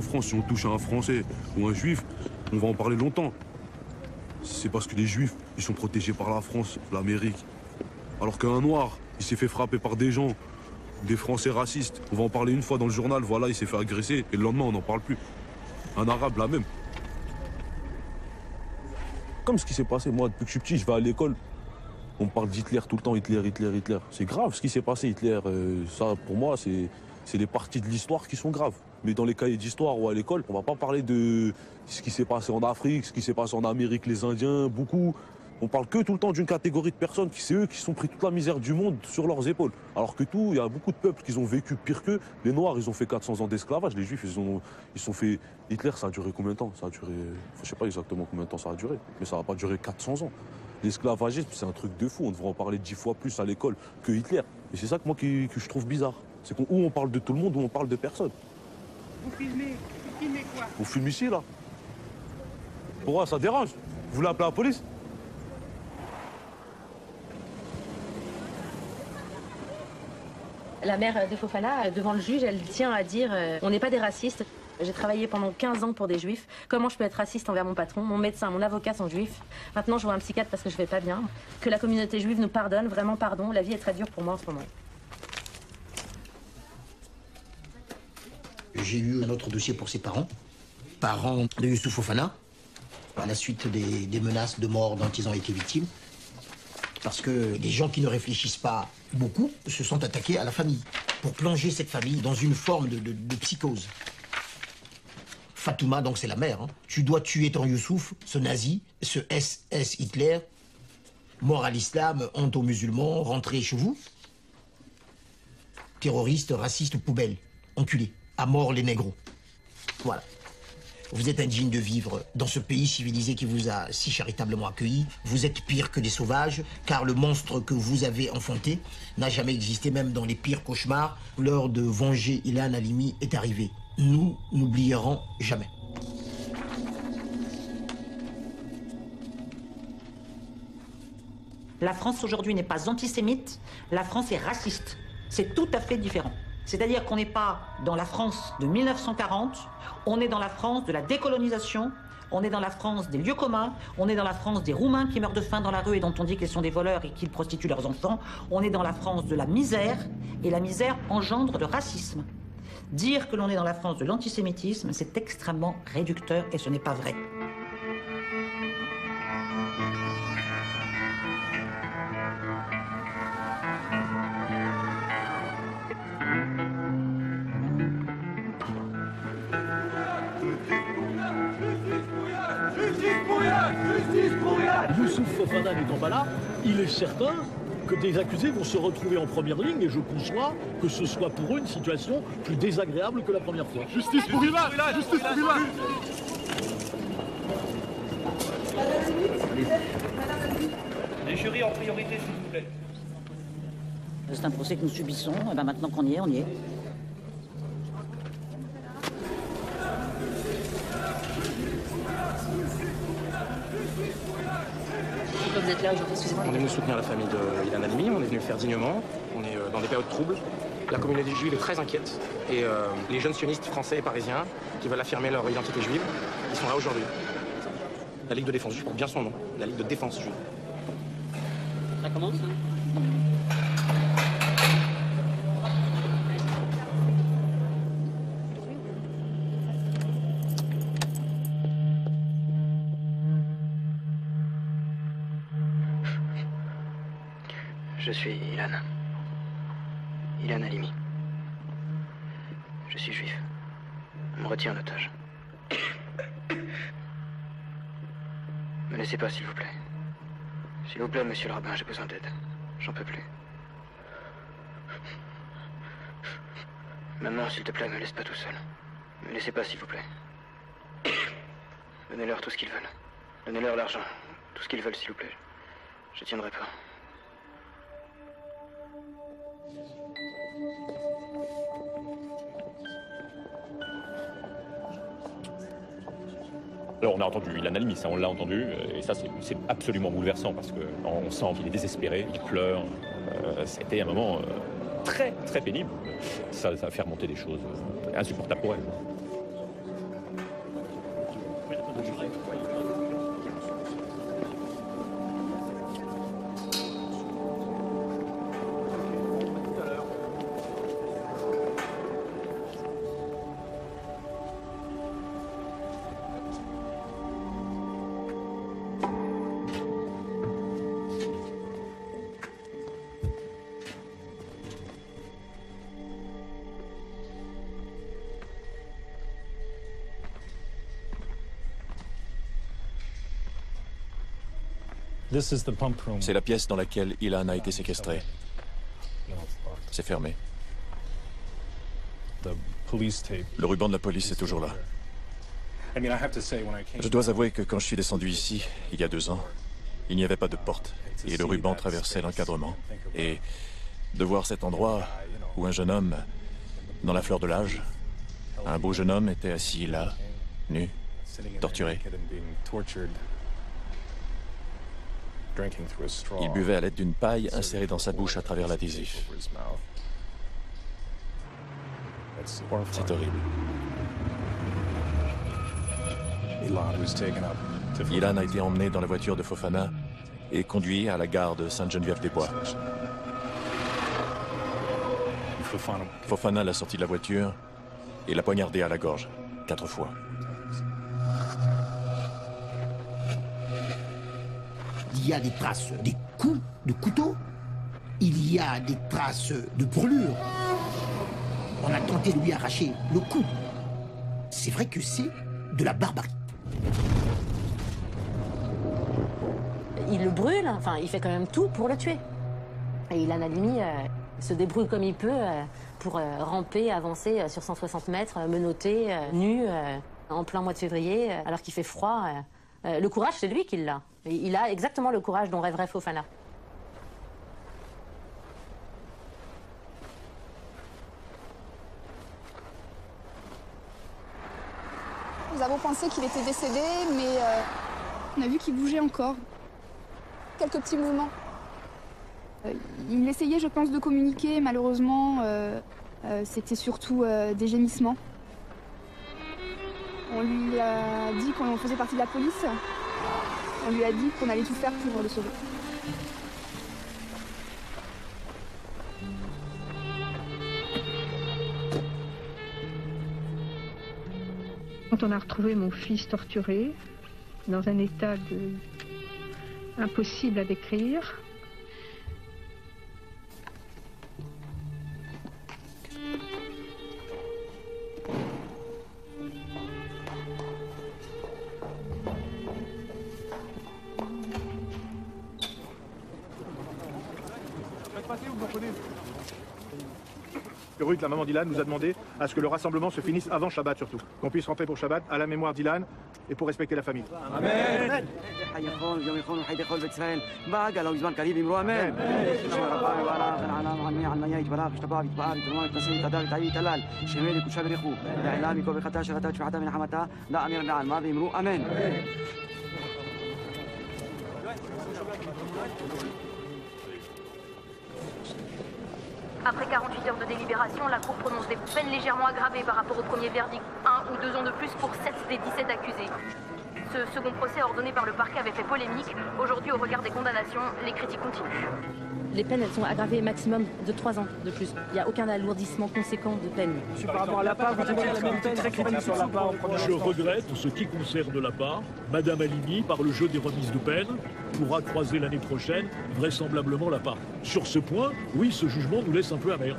En France, si on touche à un Français ou un Juif, on va en parler longtemps. C'est parce que les Juifs, ils sont protégés par la France, l'Amérique. Alors qu'un Noir, il s'est fait frapper par des gens, des Français racistes. On va en parler une fois dans le journal, voilà, il s'est fait agresser, et le lendemain, on n'en parle plus. Un Arabe, la même. Comme ce qui s'est passé, moi, depuis que je suis petit, je vais à l'école. On parle d'Hitler tout le temps, Hitler, Hitler, Hitler. C'est grave ce qui s'est passé, Hitler. euh, ça, pour moi, c'est c'est des parties de l'histoire qui sont graves. Mais dans les cahiers d'histoire ou à l'école, on va pas parler de ce qui s'est passé en Afrique, ce qui s'est passé en Amérique, les Indiens, beaucoup. On parle que tout le temps d'une catégorie de personnes qui c'est eux qui sont pris toute la misère du monde sur leurs épaules. Alors que tout, il y a beaucoup de peuples qui ont vécu pire qu'eux. Les Noirs, ils ont fait 400 ans d'esclavage. Les Juifs, ils ont, ils sont fait. Hitler, ça a duré combien de temps? Ça a duré. Je sais pas exactement combien de temps ça a duré, mais ça n'a pas duré 400 ans. L'esclavagisme, c'est un truc de fou. On devrait en parler dix fois plus à l'école que Hitler. Et c'est ça que moi que je trouve bizarre. C'est qu'on on parle de tout le monde, où on parle de personne. Vous filmez Vous filmez quoi Vous filmez ici, là Pourquoi ça dérange Vous voulez appeler la police La mère de Fofana, devant le juge, elle tient à dire euh, on n'est pas des racistes. J'ai travaillé pendant 15 ans pour des juifs. Comment je peux être raciste envers mon patron Mon médecin, mon avocat sont juifs? Maintenant, je vois un psychiatre parce que je vais pas bien. Que la communauté juive nous pardonne, vraiment pardon. La vie est très dure pour moi en ce moment. J'ai eu un autre dossier pour ses parents, parents de Youssouf Fofana, à la suite des, menaces de mort dont ils ont été victimes. Parce que des gens qui ne réfléchissent pas beaucoup se sont attaqués à la famille, pour plonger cette famille dans une forme de psychose. Fatouma, donc c'est la mère, hein. tu dois tuer ton Youssouf, ce nazi, ce SS Hitler, mort à l'islam, honte aux musulmans, rentrez chez vous. Terroriste, raciste, poubelle, enculé, à mort les négros. Voilà. Vous êtes indigne de vivre dans ce pays civilisé qui vous a si charitablement accueilli. Vous êtes pire que des sauvages, car le monstre que vous avez enfanté n'a jamais existé, même dans les pires cauchemars. L'heure de venger Ilan Halimi est arrivée. Nous n'oublierons jamais. La France aujourd'hui n'est pas antisémite, la France est raciste. C'est tout à fait différent. C'est-à-dire qu'on n'est pas dans la France de 1940, on est dans la France de la décolonisation, on est dans la France des lieux communs, on est dans la France des Roumains qui meurent de faim dans la rue et dont on dit qu'ils sont des voleurs et qu'ils prostituent leurs enfants, on est dans la France de la misère, et la misère engendre le racisme. Dire que l'on est dans la France de l'antisémitisme, c'est extrêmement réducteur et ce n'est pas vrai. Fofana n'étant pas là, il est certain que des accusés vont se retrouver en première ligne et je conçois que ce soit pour eux une situation plus désagréable que la première fois. Justice pour Ivan Justice pour Ivan Les jurys en priorité, s'il vous plaît. C'est un procès que nous subissons, et ben maintenant qu'on y est, on y est. êtes là aujourd'hui Excusez-moi. On est venu soutenir la famille de Ilan Halimi, on est venu le faire dignement, on est euh, dans des périodes troubles. La communauté juive est très inquiète et euh, les jeunes sionistes français et parisiens qui veulent affirmer leur identité juive, ils sont là aujourd'hui. La Ligue de défense juive porte bien son nom, la Ligue de défense juive. Ça commence Je suis Ilan. Ilan Halimi. Je suis juif. On me retient en otage. Me laissez pas, s'il vous plaît. S'il vous plaît, monsieur le rabbin, j'ai besoin d'aide. J'en peux plus. Maman, s'il te plaît, me laisse pas tout seul. Me laissez pas, s'il vous plaît. Donnez-leur tout ce qu'ils veulent. Donnez-leur l'argent. Tout ce qu'ils veulent, s'il vous plaît. Je tiendrai pas. Alors on a entendu Ilan Halimi, ça on l'a entendu, euh, et ça c'est absolument bouleversant parce qu'on sent qu'il est désespéré, il pleure. Euh, C'était un moment euh, très très pénible. Ça, ça a fait remonter des choses insupportables pour elle. C'est la pièce dans laquelle Ilan a été séquestré. C'est fermé. Le ruban de la police est toujours là. Je dois avouer que quand je suis descendu ici, il y a deux ans, il n'y avait pas de porte et le ruban traversait l'encadrement. Et de voir cet endroit où un jeune homme, dans la fleur de l'âge, un beau jeune homme était assis là, nu, torturé. Il buvait à l'aide d'une paille insérée dans sa bouche à travers l'adhésif. C'est horrible. Ilan a été emmené dans la voiture de Fofana et conduit à la gare de Sainte-Geneviève-des-Bois. Fofana l'a sorti de la voiture et l'a poignardé à la gorge, quatre fois. Il y a des traces des coups de couteau. Il y a des traces de brûlures. On a tenté de lui arracher le cou. C'est vrai que c'est de la barbarie. Il le brûle, enfin, il fait quand même tout pour le tuer. Et Ilan Halimi euh, se débrouille comme il peut euh, pour euh, ramper, avancer euh, sur 160 mètres, menotté, nu, en plein mois de février, alors qu'il fait froid. Euh. Le courage, c'est lui qui l'a. Il a exactement le courage dont rêverait Fofana. Nous avons pensé qu'il était décédé, mais euh, on a vu qu'il bougeait encore. Quelques petits mouvements. Euh, il essayait, je pense, de communiquer. Malheureusement, c'était surtout des gémissements. On lui a dit qu'on faisait partie de la police. On lui a dit qu'on allait tout faire pour le sauver. Quand on a retrouvé mon fils torturé, dans un état impossible à décrire, Ruth, la maman d'Ilan, nous a demandé à ce que le rassemblement se finisse avant Shabbat surtout. Qu'on puisse rentrer pour Shabbat à la mémoire d'Ilan et pour respecter la famille. Amen. Après 48 heures de délibération, la Cour prononce des peines légèrement aggravées par rapport au premier verdict. Un ou deux ans de plus pour 7 des 17 accusés. Ce second procès ordonné par le parquet avait fait polémique. Aujourd'hui, au regard des condamnations, les critiques continuent. Les peines, elles sont aggravées maximum de 3 ans de plus. Il n'y a aucun alourdissement conséquent de peine. Par rapport à la part, vous avez la même très critique sur la part. Je regrette, en ce qui concerne la part, Madame Alimi, par le jeu des remises de peine, pourra croiser l'année prochaine vraisemblablement la part. Sur ce point, oui, ce jugement nous laisse un peu amer.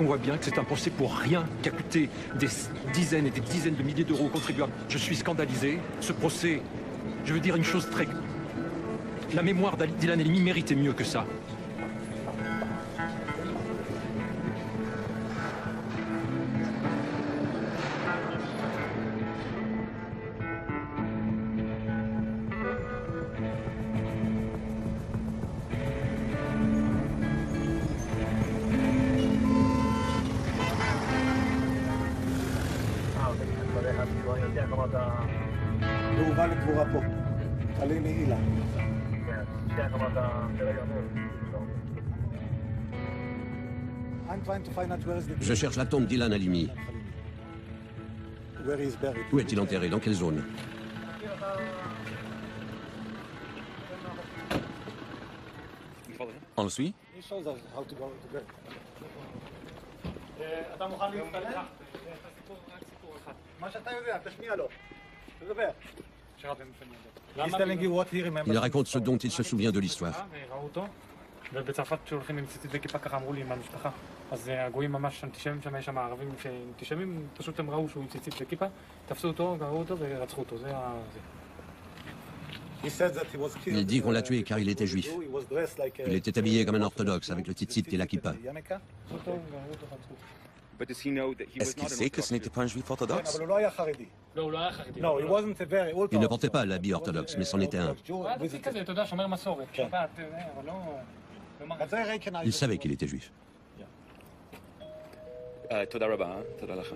On voit bien que c'est un procès pour rien qui a coûté des dizaines et des dizaines de milliers d'euros aux contribuables. Je suis scandalisé. Ce procès, je veux dire une chose très... La mémoire d'Ilan Halimi méritait mieux que ça. Je cherche la tombe d'Ilan Halimi. Où est-il enterré? Dans quelle zone? On le suit? Il raconte ce dont il se souvient de l'histoire. ראו אותו, ובצרפת כשהולכים עם ציצית וכיפה ככה אמרו לי מהמשפחה. אז אה, הגויים ממש אנטישמים שם, יש שם ערבים שאנטישמים, פשוט הם ראו שהוא עם ציצית וכיפה, תפסו אותו, גררו אותו ורצחו אותו, זה ה... זה. Il dit qu'on l'a tué car il était juif. Il était habillé comme un orthodoxe avec le tzitzit et la kippa. Est-ce qu'il sait que ce n'était pas un juif orthodoxe Il ne portait pas l'habit orthodoxe, mais c'en était un. Il savait qu'il était juif. תודה רבה, תודה לך.